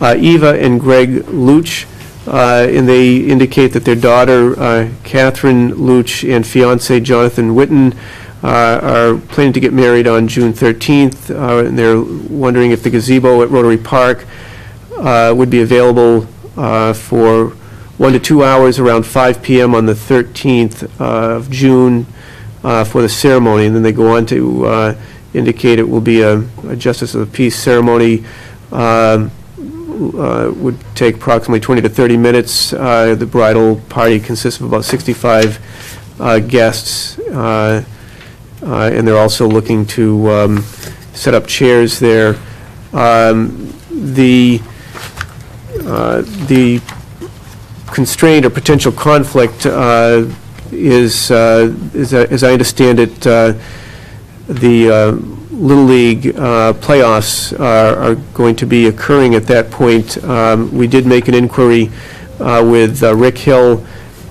uh, Eva and Greg Luch, uh, and they indicate that their daughter uh, Catherine Luch and fiancé Jonathan Witten uh, are planning to get married on June 13th, uh, and they're wondering if the gazebo at Rotary Park would be available for one to two hours around 5 PM on the 13th uh, of June uh, for the ceremony. And then they go on to uh, indicate it will be a a Justice of the Peace ceremony, um, uh, would take approximately 20 to 30 minutes. Uh, The bridal party consists of about 65 uh, guests, uh, uh, and they're also looking to um, set up chairs there. Um, The, uh, the constraint or potential conflict uh, is, uh, is, uh, as I understand it, uh, the uh, Little League uh, playoffs are are going to be occurring at that point. Um, We did make an inquiry with Rick Hill.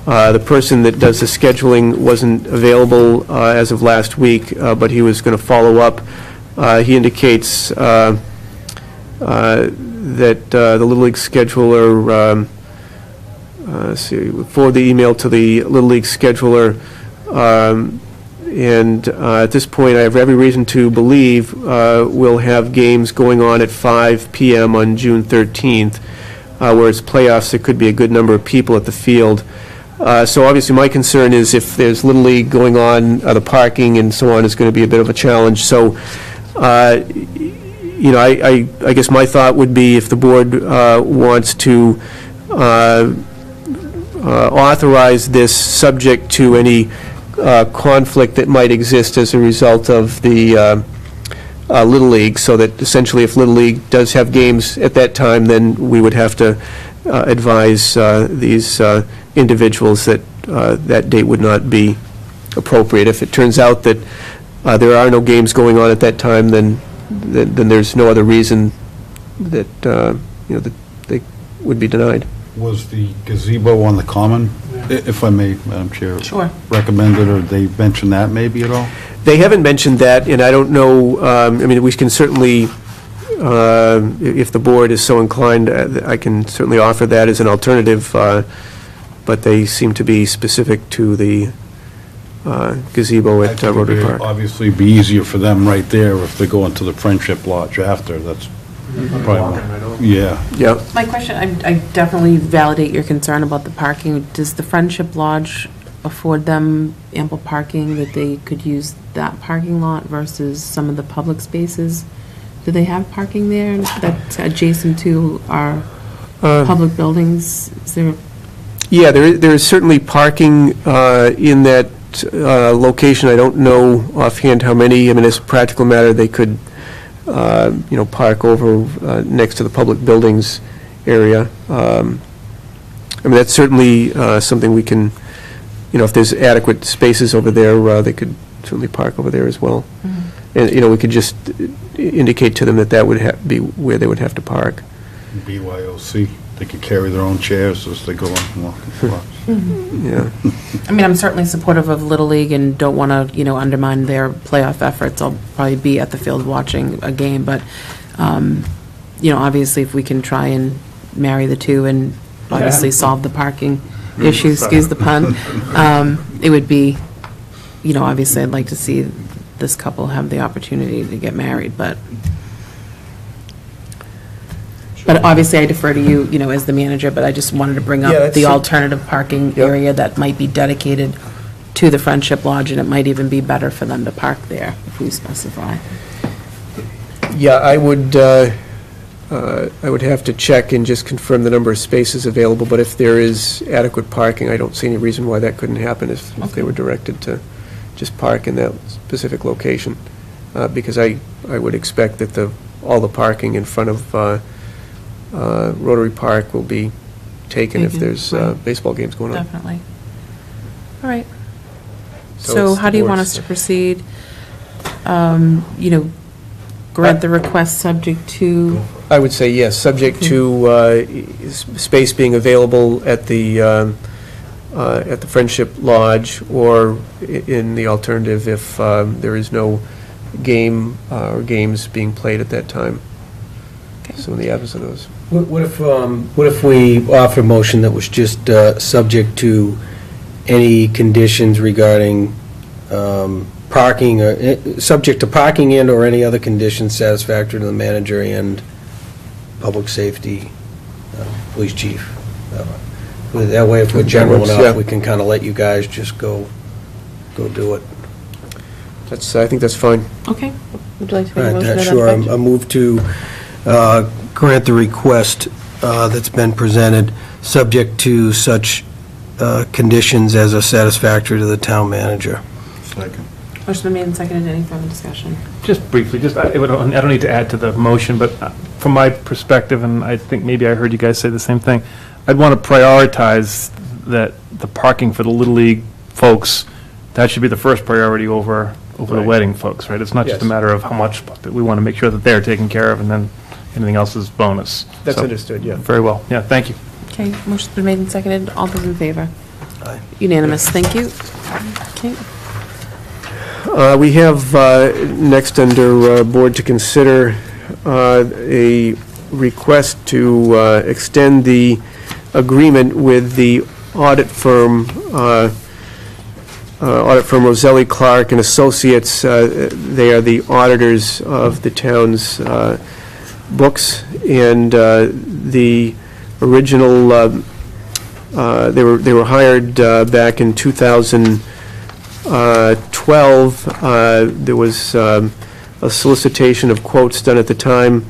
The person that does the scheduling wasn't available as of last week, but he was going to follow up. He indicates that the Little League scheduler um, uh, see, forward the email to the Little League scheduler, um, and uh, at this point, I have every reason to believe uh, we'll have games going on at 5 PM on June 13th, uh, where it's playoffs, there could be a good number of people at the field. Uh, So obviously, my concern is if there's Little League going on, uh, the parking and so on is going to be a bit of a challenge. So, uh, you know, I I I guess my thought would be if the board wants to uh, authorize this subject to any uh, conflict that might exist as a result of the uh, uh, Little League, so that essentially if Little League does have games at that time, then we would have to uh, advise uh, these uh, individuals that uh, that date would not be appropriate. If it turns out that uh, there are no games going on at that time, then, then then there's no other reason that, uh, you know, that they would be denied. Was the gazebo on the common, i- if I may, Madam Chair? Sure. Recommended, or they mentioned that maybe at all? They haven't mentioned that, and I don't know, um, I mean, we can certainly, uh, i- if the board is so inclined, uh, I can certainly offer that as an alternative, uh, but they seem to be specific to the uh, gazebo I at uh, Rotary it'd Park. Obviously, be easier for them right there if they go into the Friendship Lodge after, that's probably, yeah. Yep. My question, I I definitely validate your concern about the parking. Does the Friendship Lodge afford them ample parking that they could use that parking lot versus some of the public spaces? Do they have parking there that's adjacent to our Uh, public buildings? Is there, Yeah, there is, there is certainly parking uh, in that uh, location. I don't know offhand how many. I mean, as a practical matter, they could, uh, you know, park over uh, next to the public buildings area. Um, I mean, that's certainly uh, something we can, you know, if there's adequate spaces over there, uh, they could certainly park over there as well. And, you know, we could just indicate to them that that would ha- be where they would have to park. BYOC, they could carry their own chairs as they go on and walk across. Yeah. I mean, I'm certainly supportive of Little League and don't want to, you know, undermine their playoff efforts. I'll probably be at the field watching a game, but, um, you know, obviously, if we can try and marry the two and obviously solve the parking issue, excuse the pun, um, it would be, you know, obviously, I'd like to see this couple have the opportunity to get married, but, but obviously, I defer to you, you know, as the manager, but I just wanted to bring Yeah, up that's- the alternative parking area that might be dedicated to the Friendship Lodge, and it might even be better for them to park there if we specify. Yeah, I would, uh, uh, I would have to check and just confirm the number of spaces available, but if there is adequate parking, I don't see any reason why that couldn't happen if if they were directed to just park in that specific location. Uh, Because I, I would expect that the, all the parking in front of uh, uh, Rotary Park will be taken if Taken, there's uh, right. baseball games going on. Definitely. All right. So So it's how the do you want board's- us to proceed? Um, You know, grant the request subject to, I would say yes, subject to uh, s- space being available at the, um, uh, at the Friendship Lodge, or i- in the alternative, if um, there is no game uh, or games being played at that time. Okay. So in the absence of those. What what if, um, what if we offer a motion that was just uh, subject to any conditions regarding um, parking, or, eh, subject to parking and or any other conditions satisfactory to the manager and public safety, uh, police chief? Uh, That way, if we're general That works, enough, yeah. we can kind of let you guys just go, go do it. That's, I think that's fine. okay. Would you like to All make a right, motion to that- that Sure, I'm- effect? I move to uh, grant the request uh, that's been presented, subject to such uh, conditions as are satisfactory to the town manager. Second. Motion been made and seconded. Any further discussion? Just briefly, just, I it would- I don't need to add to the motion, but uh, from my perspective, and I think maybe I heard you guys say the same thing, I'd want to prioritize that the parking for the Little League folks, that should be the first priority over, over the Right. wedding folks, right? It's not just a Yes. matter of how much, but we want to make sure that they're taken care of, and then anything else is bonus. That's So, understood, yeah. Very well, yeah, thank you. Okay, motion's been made and seconded. All those in favor? Aye. Unanimous, thank you. Okay. Uh, We have uh, next under uh, Board to consider uh, a request to uh, extend the agreement with the audit firm, uh, uh, audit firm Roselli Clark and Associates. Uh, They are the auditors of the town's uh, books, and uh, the original, um, uh, they were they were hired uh, back in 2000 uh, 12, uh, there was um, a solicitation of quotes done at the time,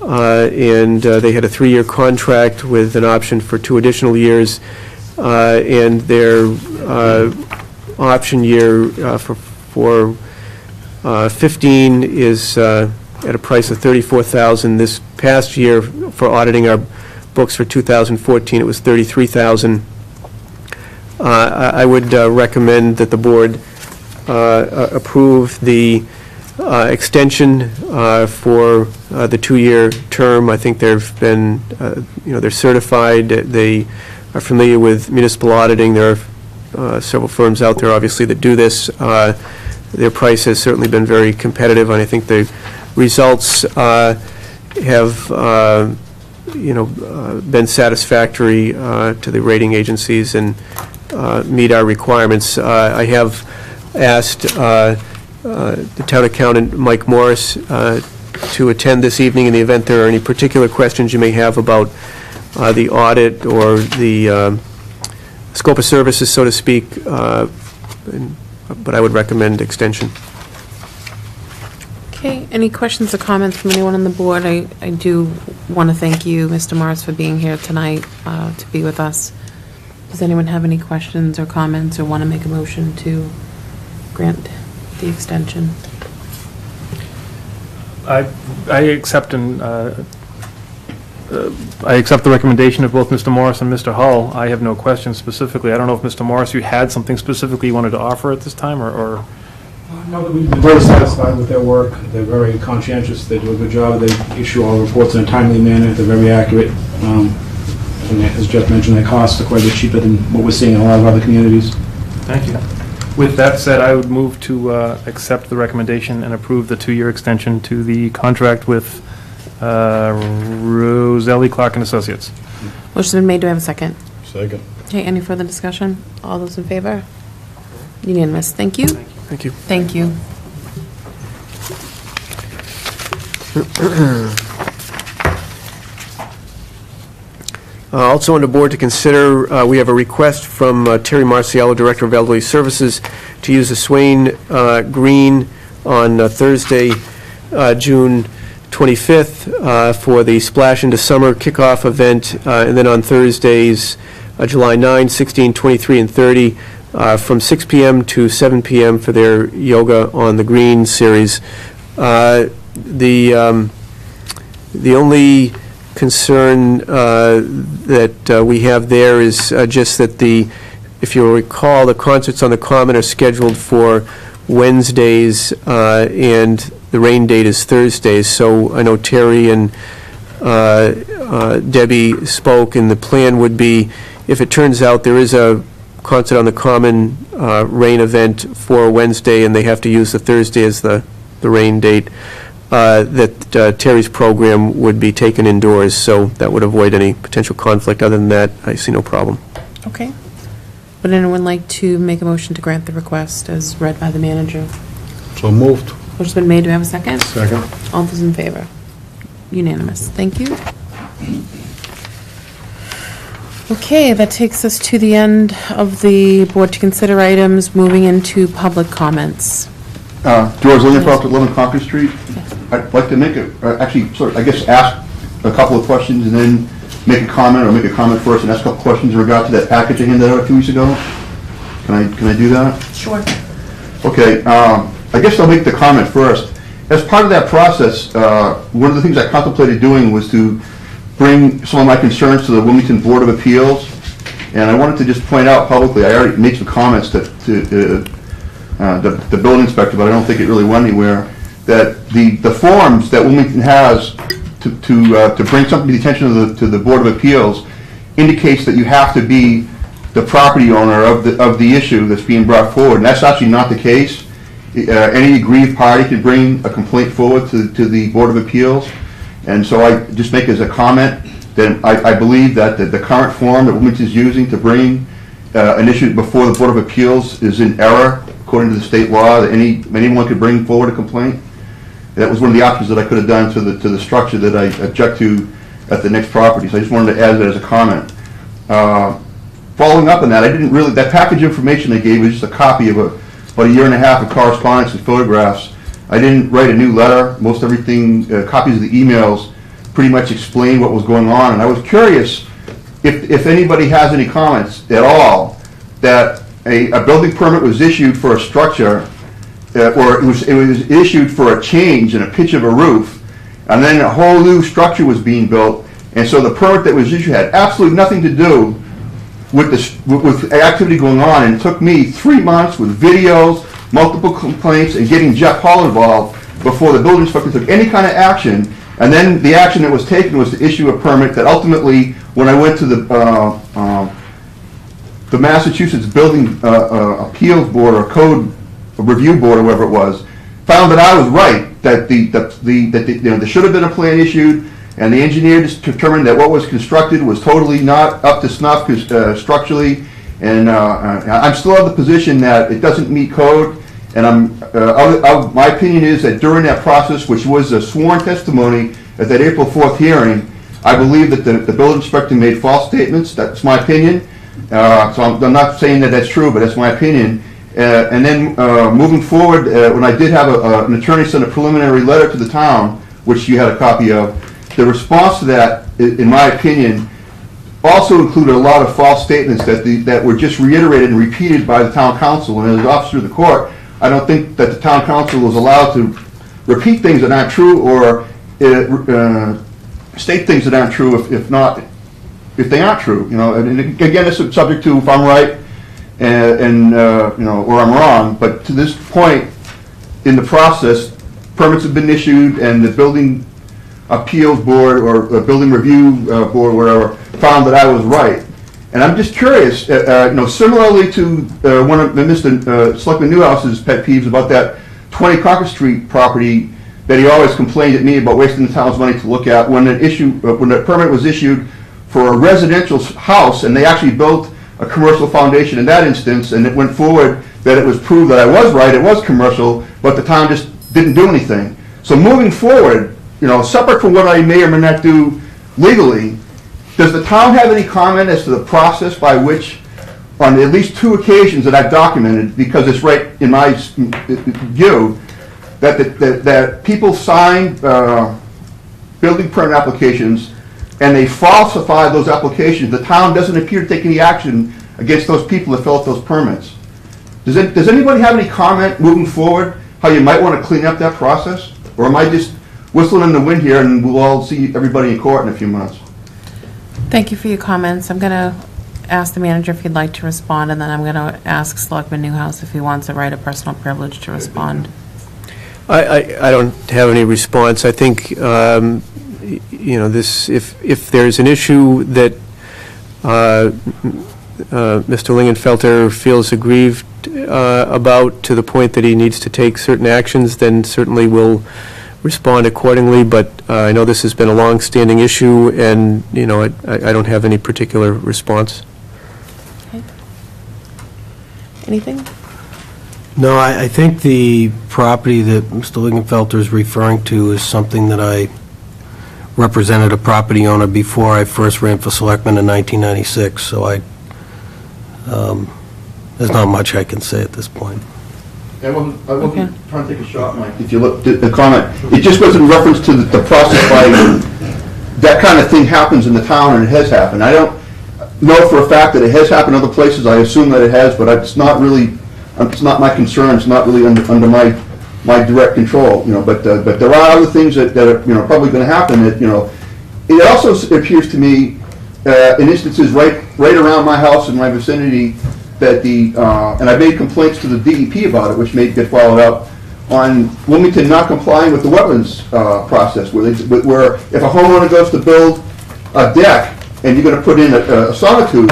uh, and uh, they had a three-year contract with an option for two additional years, uh, and their uh, option year uh, for for uh, 15 is uh, at a price of 34,000. This past year, for auditing our books for 2014, it was 33,000. Uh, I I would uh, recommend that the board uh, approve the uh, extension uh, for uh, the two-year term. I think they've been, uh, you know, they're certified, they are familiar with municipal auditing. There are uh, several firms out there, obviously, that do this. Uh, Their price has certainly been very competitive, and I think the results uh, have, uh, you know, uh, been satisfactory uh, to the rating agencies and uh, meet our requirements. I have asked the town accountant, Mike Morris, to attend this evening in the event there are any particular questions you may have about the audit or the um, scope of services, so to speak, and- but I would recommend extension. Any questions or comments from anyone on the board? I, I do want to thank you, Mr. Morris, for being here tonight uh, to be with us. Does anyone have any questions or comments or want to make a motion to grant the extension? I, I accept and, uh, uh, I accept the recommendation of both Mr. Morris and Mr. Hull. I have no questions specifically. I don't know if, Mr. Morris, you had something specifically you wanted to offer at this time, or- or, No, we're very satisfied with their work. They're very conscientious. They do a good job. They issue all reports in a timely manner. They're very accurate. Um, And as Jeff mentioned, their costs are quite a bit cheaper than what we're seeing in a lot of other communities. Thank you. With that said, I would move to uh, accept the recommendation and approve the two-year extension to the contract with uh, Roselli Clark and Associates. Motion's been made, do I have a second? Second. Okay, any further discussion? All those in favor? Unanimous, thank you. Thank you. Thank you. Thank you. Uh, Also on the board to consider, uh, we have a request from uh, Terry Marciello, Director of Elderly Services, to use the Swain uh, Green on uh, Thursday, uh, June 25th, uh, for the Splash into Summer kickoff event, uh, and then on Thursdays, uh, July 9, 16, 23, and 30, uh, from 6 PM to 7 PM for their Yoga on the Green series. Uh, The, um, the only concern uh, that uh, we have there is uh, just that the, if you'll recall, the concerts on the Common are scheduled for Wednesdays, uh, and the rain date is Thursdays, so I know Terry and Debbie spoke, and the plan would be, if it turns out there is a concert on the Common uh, rain event for Wednesday, and they have to use the Thursday as the, the rain date, uh, that uh, Terry's program would be taken indoors, so that would avoid any potential conflict. Other than that, I see no problem. Okay. Would anyone like to make a motion to grant the request as read by the manager? So moved. Motion's been made, do we have a second? Second. All those in favor? Unanimous, thank you. Okay, that takes us to the end of the board to consider items, moving into public comments. Uh, George Lingenfelter, 11 Concord Street. I'd like to make a, uh, actually, sort of, I guess, ask a couple of questions and then make a comment, or make a comment first and ask a couple questions in regard to that package I handed out two weeks ago. Can I, can I do that? Sure. Okay, um, I guess I'll make the comment first. As part of that process, uh, one of the things I contemplated doing was to bring some of my concerns to the Wilmington Board of Appeals, and I wanted to just point out publicly, I already made some comments to, to, uh, uh, the, the building inspector, but I don't think it really went anywhere, that the, the forms that Wilmington has to, to, uh, to bring something to the attention of the, to the Board of Appeals indicates that you have to be the property owner of the, of the issue that's being brought forward, and that's actually not the case. Uh, Any aggrieved party can bring a complaint forward to, to the Board of Appeals, and so I just make as a comment that I, I believe that the, the current form that Wilmington is using to bring uh, an issue before the Board of Appeals is in error, according to the state law, that any, anyone could bring forward a complaint. That was one of the options that I could have done to the, to the structure that I object to at the next property, so I just wanted to add that as a comment. Uh, Following up on that, I didn't really, that package information they gave was just a copy of a, about a year and a half of correspondence and photographs. I didn't write a new letter, most everything, uh, copies of the emails pretty much explained what was going on, and I was curious if, if anybody has any comments at all, that a, a building permit was issued for a structure, uh, or it was, it was issued for a change in a pitch of a roof, and then a whole new structure was being built, and so the permit that was issued had absolutely nothing to do with this, with, with activity going on, and it took me three months with videos, multiple complaints, and getting Jeff Hull involved before the building inspector took any kind of action, and then the action that was taken was to issue a permit that ultimately, when I went to the, uh, uh, the Massachusetts Building uh, uh, Appeals Board or Code Review Board, or whatever it was, found that I was right, that the, the, that the, you know, there should have been a plan issued, and the engineer determined that what was constructed was totally not up to snuff uh, structurally, and uh, I'm still of the position that it doesn't meet code, and I'm, uh, my opinion is that during that process, which was a sworn testimony at that April 4th hearing, I believe that the the building inspector made false statements, that's my opinion, Uh, so I'm I'm not saying that that's true, but that's my opinion. Uh, And then, uh, moving forward, uh, when I did have a- a- an attorney send a preliminary letter to the town, which you had a copy of, the response to that, in my opinion, also included a lot of false statements that the, that were just reiterated and repeated by the town counsel. And as officer of the court, I don't think that the town counsel was allowed to repeat things that aren't true or uh, uh, state things that aren't true if, if not, if they aren't true, you know. And again, it's subject to if I'm right and, and, uh, you know, or I'm wrong, but to this point, in the process, permits have been issued, and the building appeals board, or the building review uh, board, whatever, found that I was right. And I'm just curious, uh, uh, you know, similarly to uh, one of Mr. uh, Selectman Newhouse's pet peeves about that 20 Concord Street property that he always complained at me about wasting the town's money to look at, when an issue, uh, when the permit was issued for a residential house, and they actually built a commercial foundation in that instance, and it went forward that it was proved that I was right, it was commercial, but the town just didn't do anything. So moving forward, you know, separate from what I may or may not do legally, does the town have any comment as to the process by which, on at least two occasions that I've documented, because it's right in my view, that, that- that, that people sign, uh, building permit applications, and they falsify those applications, the town doesn't appear to take any action against those people that fill out those permits. Does it, does anybody have any comment moving forward, how you might want to clean up that process? Or am I just whistling in the wind here and we'll all see everybody in court in a few months? Thank you for your comments. I'm going to ask the manager if he'd like to respond, and then I'm going to ask Selectman Newhouse if he wants a right of personal privilege to respond. I, I, I don't have any response. I think, um, you know, this, if, if there's an issue that uh, uh, Mr. Lingenfelter feels aggrieved uh, about to the point that he needs to take certain actions, then certainly we'll respond accordingly, but uh, I know this has been a long-standing issue, and, you know, I, I I don't have any particular response. Anything? No, I, I think the property that Mr. Lingenfelter is referring to is something that I represented a property owner before I first ran for selectman in 1996, so I, um, there's not much I can say at this point. I wasn't, I wasn't trying to take a shot, Mike. If you look, the, the comment, it just was in reference to the, the process by, that kind of thing happens in the town and it has happened. I don't know for a fact that it has happened in other places, I assume that it has, but it's not really, it's not my concern, it's not really under, under my, my direct control, you know, but, uh, but there are other things that, that are, you know, probably gonna happen that, you know, it also s- appears to me, uh, in instances right, right around my house in my vicinity, that the, uh, and I made complaints to the DEP about it, which may get followed up, on Wilmington not complying with the wetlands uh, process, where they, where if a homeowner goes to build a deck, and you're gonna put in a a sonotube,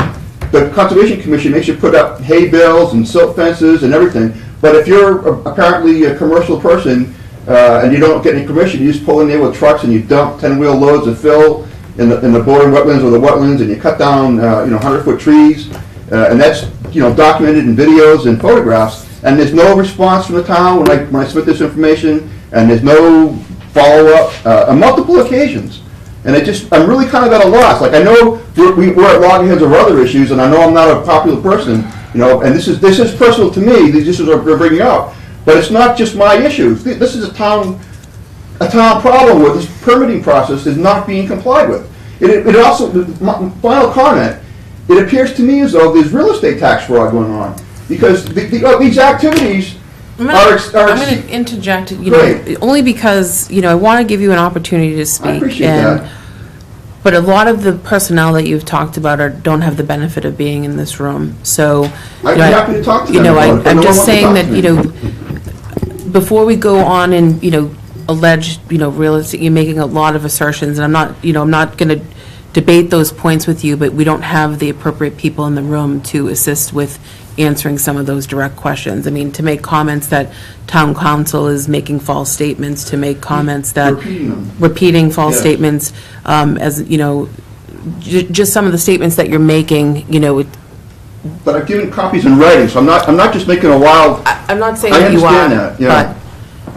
the Conservation Commission makes you put up hay bales and silt fences and everything, but if you're a- apparently a commercial person, uh, and you don't get any permission, you just pull in there with trucks and you dump ten-wheel loads of fill in the, in the bordering wetlands or the wetlands, and you cut down, uh, you know, hundred-foot trees, uh, and that's, you know, documented in videos and photographs, and there's no response from the town when I, when I submit this information, and there's no follow-up, uh, on multiple occasions. And it just, I'm really kind of at a loss, like, I know we're, we- we're at loggerheads over other issues, and I know I'm not a popular person, you know, and this is, this is personal to me, these issues are we're bringing up, but it's not just my issues, Th- this is a town, a town problem where this permitting process is not being complied with. It, it also, my final comment, it appears to me as though there's real estate tax fraud going on, because the, the, uh, these activities I'm are, gonna, ex- are. I'm gonna interject, you know, only because, you know, I want to give you an opportunity to speak. appreciate and- that. But a lot of the personnel that you've talked about are, don't have the benefit of being in this room, so. I'd know, happy to talk to You know, I- about it, but I'm just saying that, you know, before we go on and, you know, allege, you know, realistic, you're making a lot of assertions, and I'm not, you know, I'm not going to debate those points with you, but we don't have the appropriate people in the room to assist with answering some of those direct questions. I mean, to make comments that town counsel is making false statements, to make comments that. Repeating them. Repeating false Yes. statements, um, as, you know, ju- just some of the statements that you're making, you know, it- But I've given copies in writing, so I'm not, I'm not just making a wild, I- I'm not saying I that you are. understand that, yeah. But,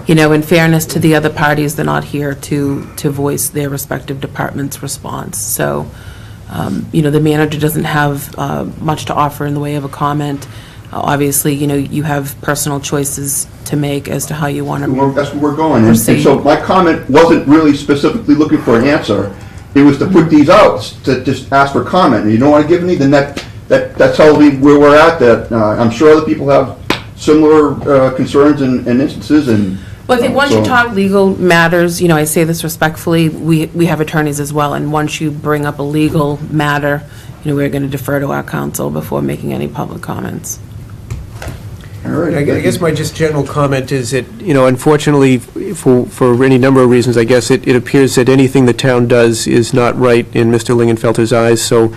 you know, in fairness to the other parties, they're not here to, to voice their respective department's response. So, um, you know, the manager doesn't have uh, much to offer in the way of a comment. Uh, Obviously, you know, you have personal choices to make as to how you want to. That's where we're going. And and so my comment wasn't really specifically looking for an answer. It was to put these out, to just ask for comment. And you don't want to give any, then that, that, that tells me where we're at, that uh, I'm sure other people have similar uh, concerns and and instances and. Well, I think once you so- talk legal matters, you know, I say this respectfully, we, we have attorneys as well, and once you bring up a legal matter, you know, we're going to defer to our counsel before making any public comments. All right. I gu- I guess my just general comment is that, you know, unfortunately, for, for any number of reasons, I guess, it, it appears that anything the town does is not right in Mr. Lingenfelter's eyes, so,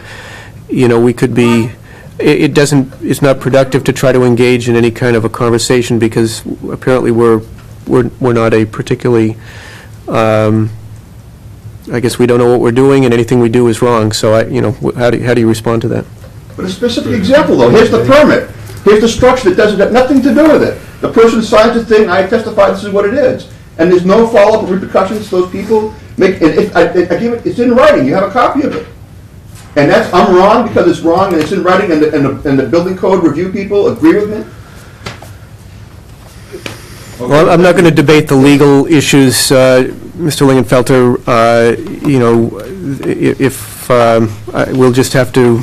you know, we could be, it, it doesn't, it's not productive to try to engage in any kind of a conversation, because apparently we're, we're, we're not a particularly, um, I guess we don't know what we're doing, and anything we do is wrong, so I, you know, how do, how do you respond to that? But a specific example, though, here's the permit, here's the structure that doesn't have nothing to do with it. The person signs the thing, I testify this is what it is, and there's no follow-up repercussions, those people make, and if, I, I give it, it's in writing, you have a copy of it. And that's, I'm wrong because it's wrong, and it's in writing, and the, and the, and the building code review people agree with me? Well, I'm not going to debate the legal issues, uh, Mr. Lingenfelter, uh, you know, if, um, I- we'll just have to,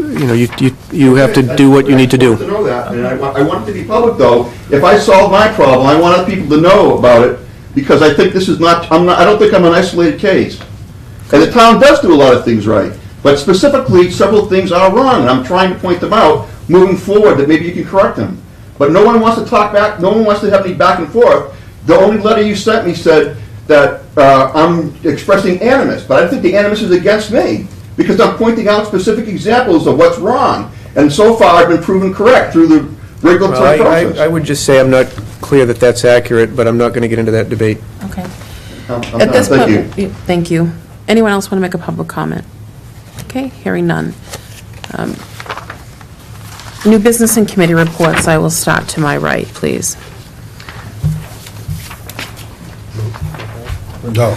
you know, you you you have to do what you need to I do. to know that, and I want, I want it to be public, though. If I solve my problem, I want other people to know about it, because I think this is not, I'm not, I don't think I'm an isolated case. And the town does do a lot of things right, but specifically, several things are wrong, and I'm trying to point them out, moving forward, that maybe you can correct them. But no one wants to talk back, no one wants to have any back and forth. The only letter you sent me said that uh, I'm expressing animus, but I think the animus is against me, because I'm pointing out specific examples of what's wrong. And so far, I've been proven correct through the Well, regulatory I- I I would just say I'm not clear that that's accurate, but I'm not going to get into that debate. Okay. I'm- I'm At done. this Thank point, you. Thank you. Anyone else want to make a public comment? Okay, hearing none. Um, New business and committee reports, I will start to my right, please. No.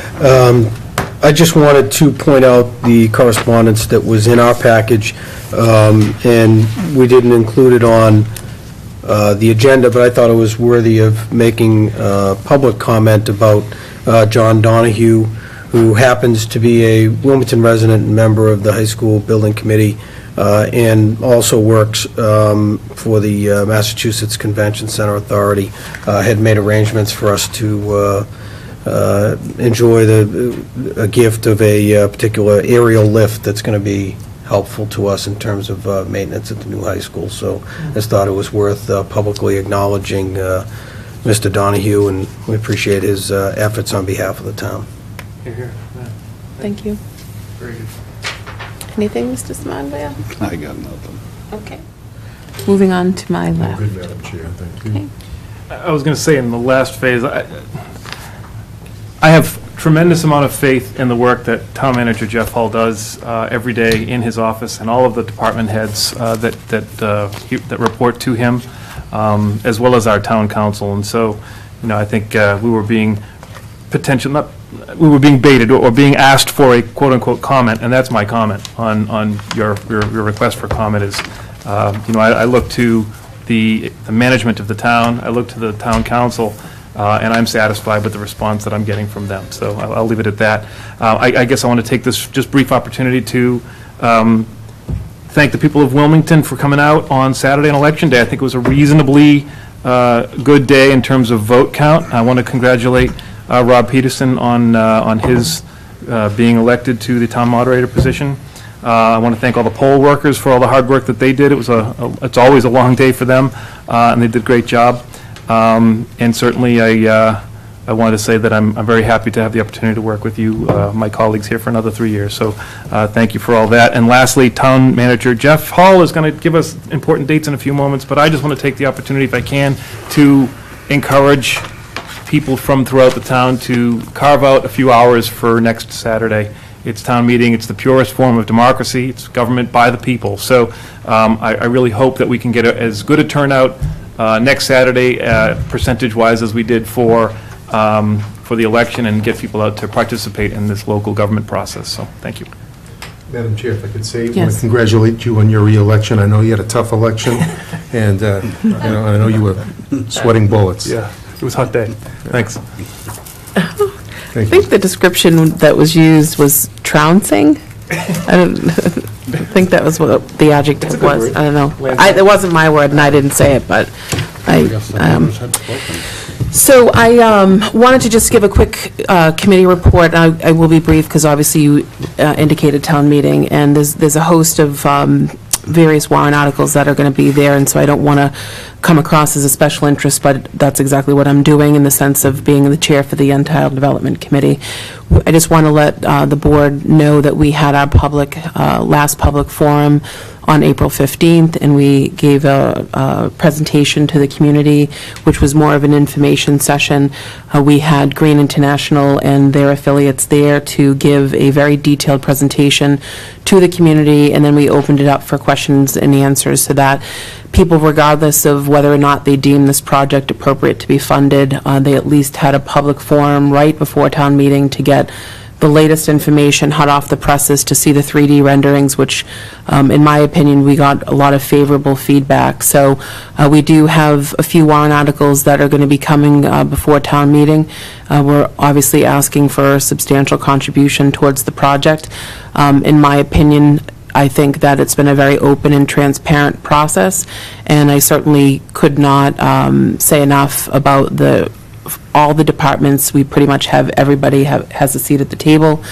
I just wanted to point out the correspondence that was in our package, um, and we didn't include it on uh, the agenda, but I thought it was worthy of making uh, public comment about uh, John Donahue, who happens to be a Wilmington resident and member of the high school building committee, uh, and also works um, for the uh, Massachusetts Convention Center Authority, uh, had made arrangements for us to uh, uh, enjoy the, a gift of a uh, particular aerial lift that's going to be helpful to us in terms of uh, maintenance at the new high school. So I just thought it was worth uh, publicly acknowledging uh, Mr. Donahue, and we appreciate his uh, efforts on behalf of the town. Here, here. Yeah, Thank you. Very good. Anything, Mr. Smonville? I got nothing. Okay. Moving on to my left. Good, Madam Chair, thank you. Okay. I was going to say, in the last phase, I I have tremendous amount of faith in the work that Town Manager Jeff Hull does uh, every day in his office, and all of the department heads uh, that, that, uh, he- that report to him, um, as well as our town counsel. And so, you know, I think uh, we were being potential, not, we were being baited or being asked for a quote-unquote comment, and that's my comment on, on your, your your request for comment is, um, you know, I, I look to the, the management of the town, I look to the town counsel, uh, and I'm satisfied with the response that I'm getting from them. So I'll, I'll leave it at that. Uh, I, I guess I want to take this just brief opportunity to, um, thank the people of Wilmington for coming out on Saturday on Election Day. I think it was a reasonably uh, good day in terms of vote count. I want to congratulate uh, Rob Peterson on, uh, on his uh, being elected to the town moderator position. Uh, I want to thank all the poll workers for all the hard work that they did. It was a, a- it's always a long day for them, uh, and they did a great job. Um, And certainly, I, uh, I wanted to say that I'm, I'm very happy to have the opportunity to work with you, my colleagues here, for another three years. So thank you for all that. And lastly, Town Manager Jeff Hull is going to give us important dates in a few moments, but I just want to take the opportunity, if I can, to encourage people from throughout the town to carve out a few hours for next Saturday. It's town meeting, it's the purest form of democracy, it's government by the people. So um, I I really hope that we can get a- as good a turnout uh, next Saturday, uh, percentage-wise, as we did for, um, for the election, and get people out to participate in this local government process. So, thank you. Madam Chair, if I could say, I want Yes. to congratulate you on your reelection. I know you had a tough election, and, uh, you know, I know you were sweating bullets. Yeah, it was a hot day. Thanks. I Thank you. think the description that was used was trouncing. I don't think that was what the adjective was. I don't know. I- It wasn't my word, and I didn't say it, but I, um, so I um, wanted to just give a quick uh, committee report. I I will be brief, because obviously you uh, indicated town meeting, and there's, there's a host of um, various warrant articles that are going to be there, and so I don't want to come across as a special interest, but that's exactly what I'm doing in the sense of being the chair for the Yentile Development Committee. I just want to let uh, the board know that we had our public, uh, last public forum on April 15th, and we gave a a presentation to the community, which was more of an information session. Uh, We had Green International and their affiliates there to give a very detailed presentation to the community, and then we opened it up for questions and answers so that people, regardless of whether or not they deem this project appropriate to be funded, uh, they at least had a public forum right before town meeting to get the latest information hot off the presses to see the 3D renderings, which, um, in my opinion, we got a lot of favorable feedback. So uh, we do have a few warrant articles that are going to be coming uh, before town meeting. Uh, We're obviously asking for a substantial contribution towards the project. Um, In my opinion, I think that it's been a very open and transparent process, and I certainly could not um, say enough about the all the departments, we pretty much have, everybody have- has a seat at the table,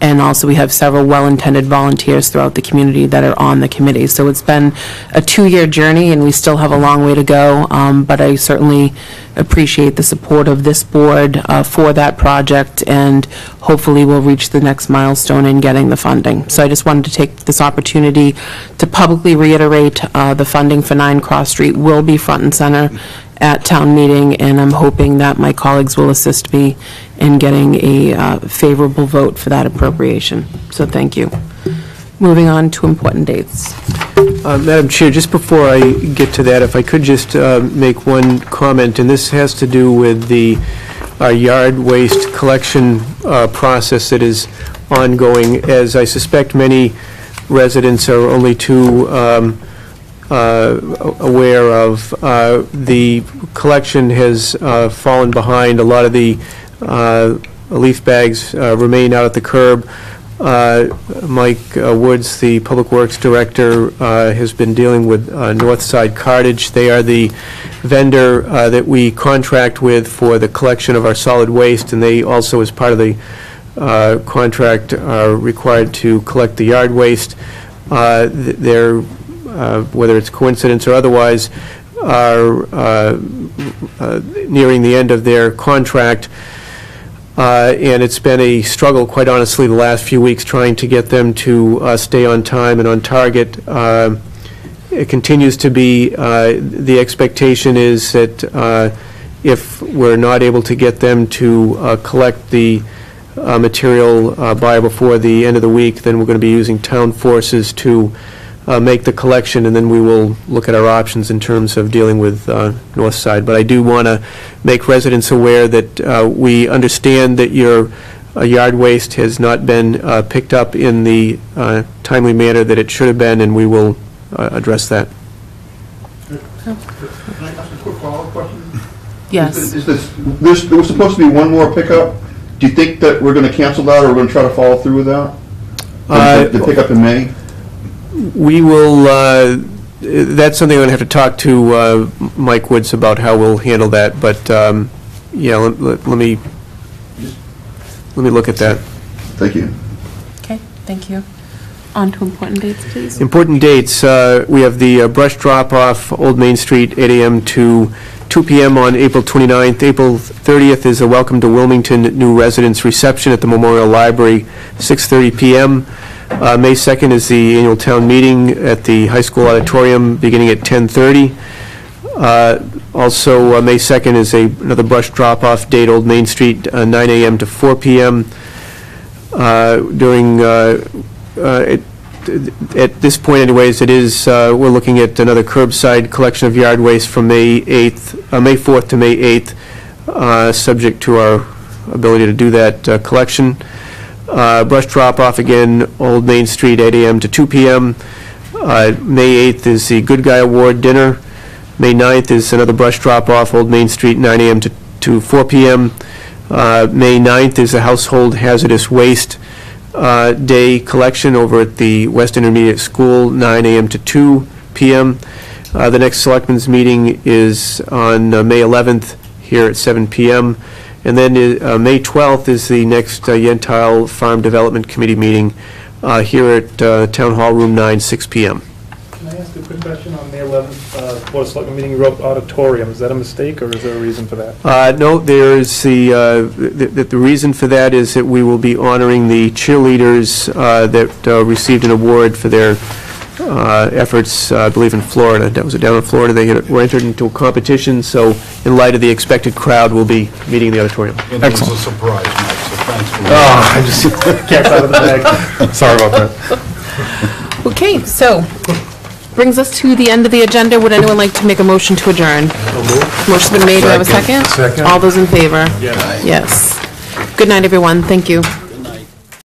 and also we have several well-intended volunteers throughout the community that are on the committee. So it's been a two-year journey, and we still have a long way to go, um, but I certainly appreciate the support of this board uh, for that project, and hopefully we'll reach the next milestone in getting the funding. So I just wanted to take this opportunity to publicly reiterate, uh, the funding for 9 Cross Street will be front and center at town meeting, and I'm hoping that my colleagues will assist me in getting a uh, favorable vote for that appropriation. So thank you. Moving on to important dates. Uh, Madam Chair, just before I get to that, if I could just uh, make one comment, and this has to do with the uh, yard waste collection uh, process that is ongoing. As I suspect many residents are only too um, aware of, uh, the collection has uh, fallen behind. A lot of the uh, leaf bags uh, remain out at the curb. Uh, Mike uh, Woods, the Public Works Director, uh, has been dealing with uh, Northside Cartage. They are the vendor uh, that we contract with for the collection of our solid waste, and they also, as part of the uh, contract, are required to collect the yard waste. Uh, th- They're, uh, whether it's coincidence or otherwise, are uh, uh, nearing the end of their contract. And it's been a struggle, quite honestly, the last few weeks, trying to get them to stay on time and on target. It continues to be, uh, the expectation is that uh, if we're not able to get them to uh, collect the material by before the end of the week, then we're going to be using town forces to uh, make the collection, and then we will look at our options in terms of dealing with uh, North Side. But I do want to make residents aware that uh, we understand that your uh, yard waste has not been uh, picked up in the uh, timely manner that it should have been, and we will uh, address that. Can I ask a quick follow-up question? Yes. Is this, there's, there was supposed to be one more pickup. Do you think that we're gonna cancel that, or we're gonna try to follow through with that? Uh, The the pickup in May? We will, uh, that's something I'm going to have to talk to uh, Mike Woods about how we'll handle that, but, um, yeah, let- let let me, let me look at that. Thank you. Okay, thank you. On to important dates, please. Important dates, uh, we have the uh, brush drop-off, Old Main Street, 8 AM to 2 PM on April 29th. April 30th is a Welcome to Wilmington New Residents Reception at the Memorial Library, 6:30 PM. Uh, May 2nd is the annual town meeting at the high school auditorium, beginning at 10:30. Uh, Also, uh, May 2nd is a, another brush drop-off date, Old Main Street, uh, 9 AM to 4 PM. Uh, During, uh, uh, it- at this point anyways, it is, uh, we're looking at another curbside collection of yard waste from May 8th, uh, May 4th to May 8th, uh, subject to our ability to do that uh, collection. Uh, Brush drop-off again, Old Main Street, 8 AM to 2 PM. Uh, May 8th is the Good Guy Award Dinner. May 9th is another brush drop-off, Old Main Street, 9 AM to to 4 PM. Uh, May 9th is the Household Hazardous Waste uh, Day Collection over at the West Intermediate School, 9 AM to 2 PM. Uh, The next Selectmen's meeting is on uh, May 11th here at 7 PM. And then uh, May 12th is the next uh, Yentile Farm Development Committee meeting uh, here at uh, Town Hall Room 9, 6 PM. Can I ask a quick question on May 11th, uh, Board of Selectmen meeting, you wrote auditorium. Is that a mistake, or is there a reason for that? Uh, No, there's the, uh, the the reason for that is that we will be honoring the cheerleaders uh, that uh, received an award for their uh, efforts, uh, I believe in Florida. That was it down in Florida. They had- were entered into a competition, so in light of the expected crowd, we'll be meeting in the auditorium. It was a surprise, Mike, so thanks for. Oh, I just, cat's out of the bag. Sorry about that. Okay, so, brings us to the end of the agenda. Would anyone like to make a motion to adjourn? Motion's been made, do I have a second? Second. All those in favor? Yes. Good night, everyone, thank you.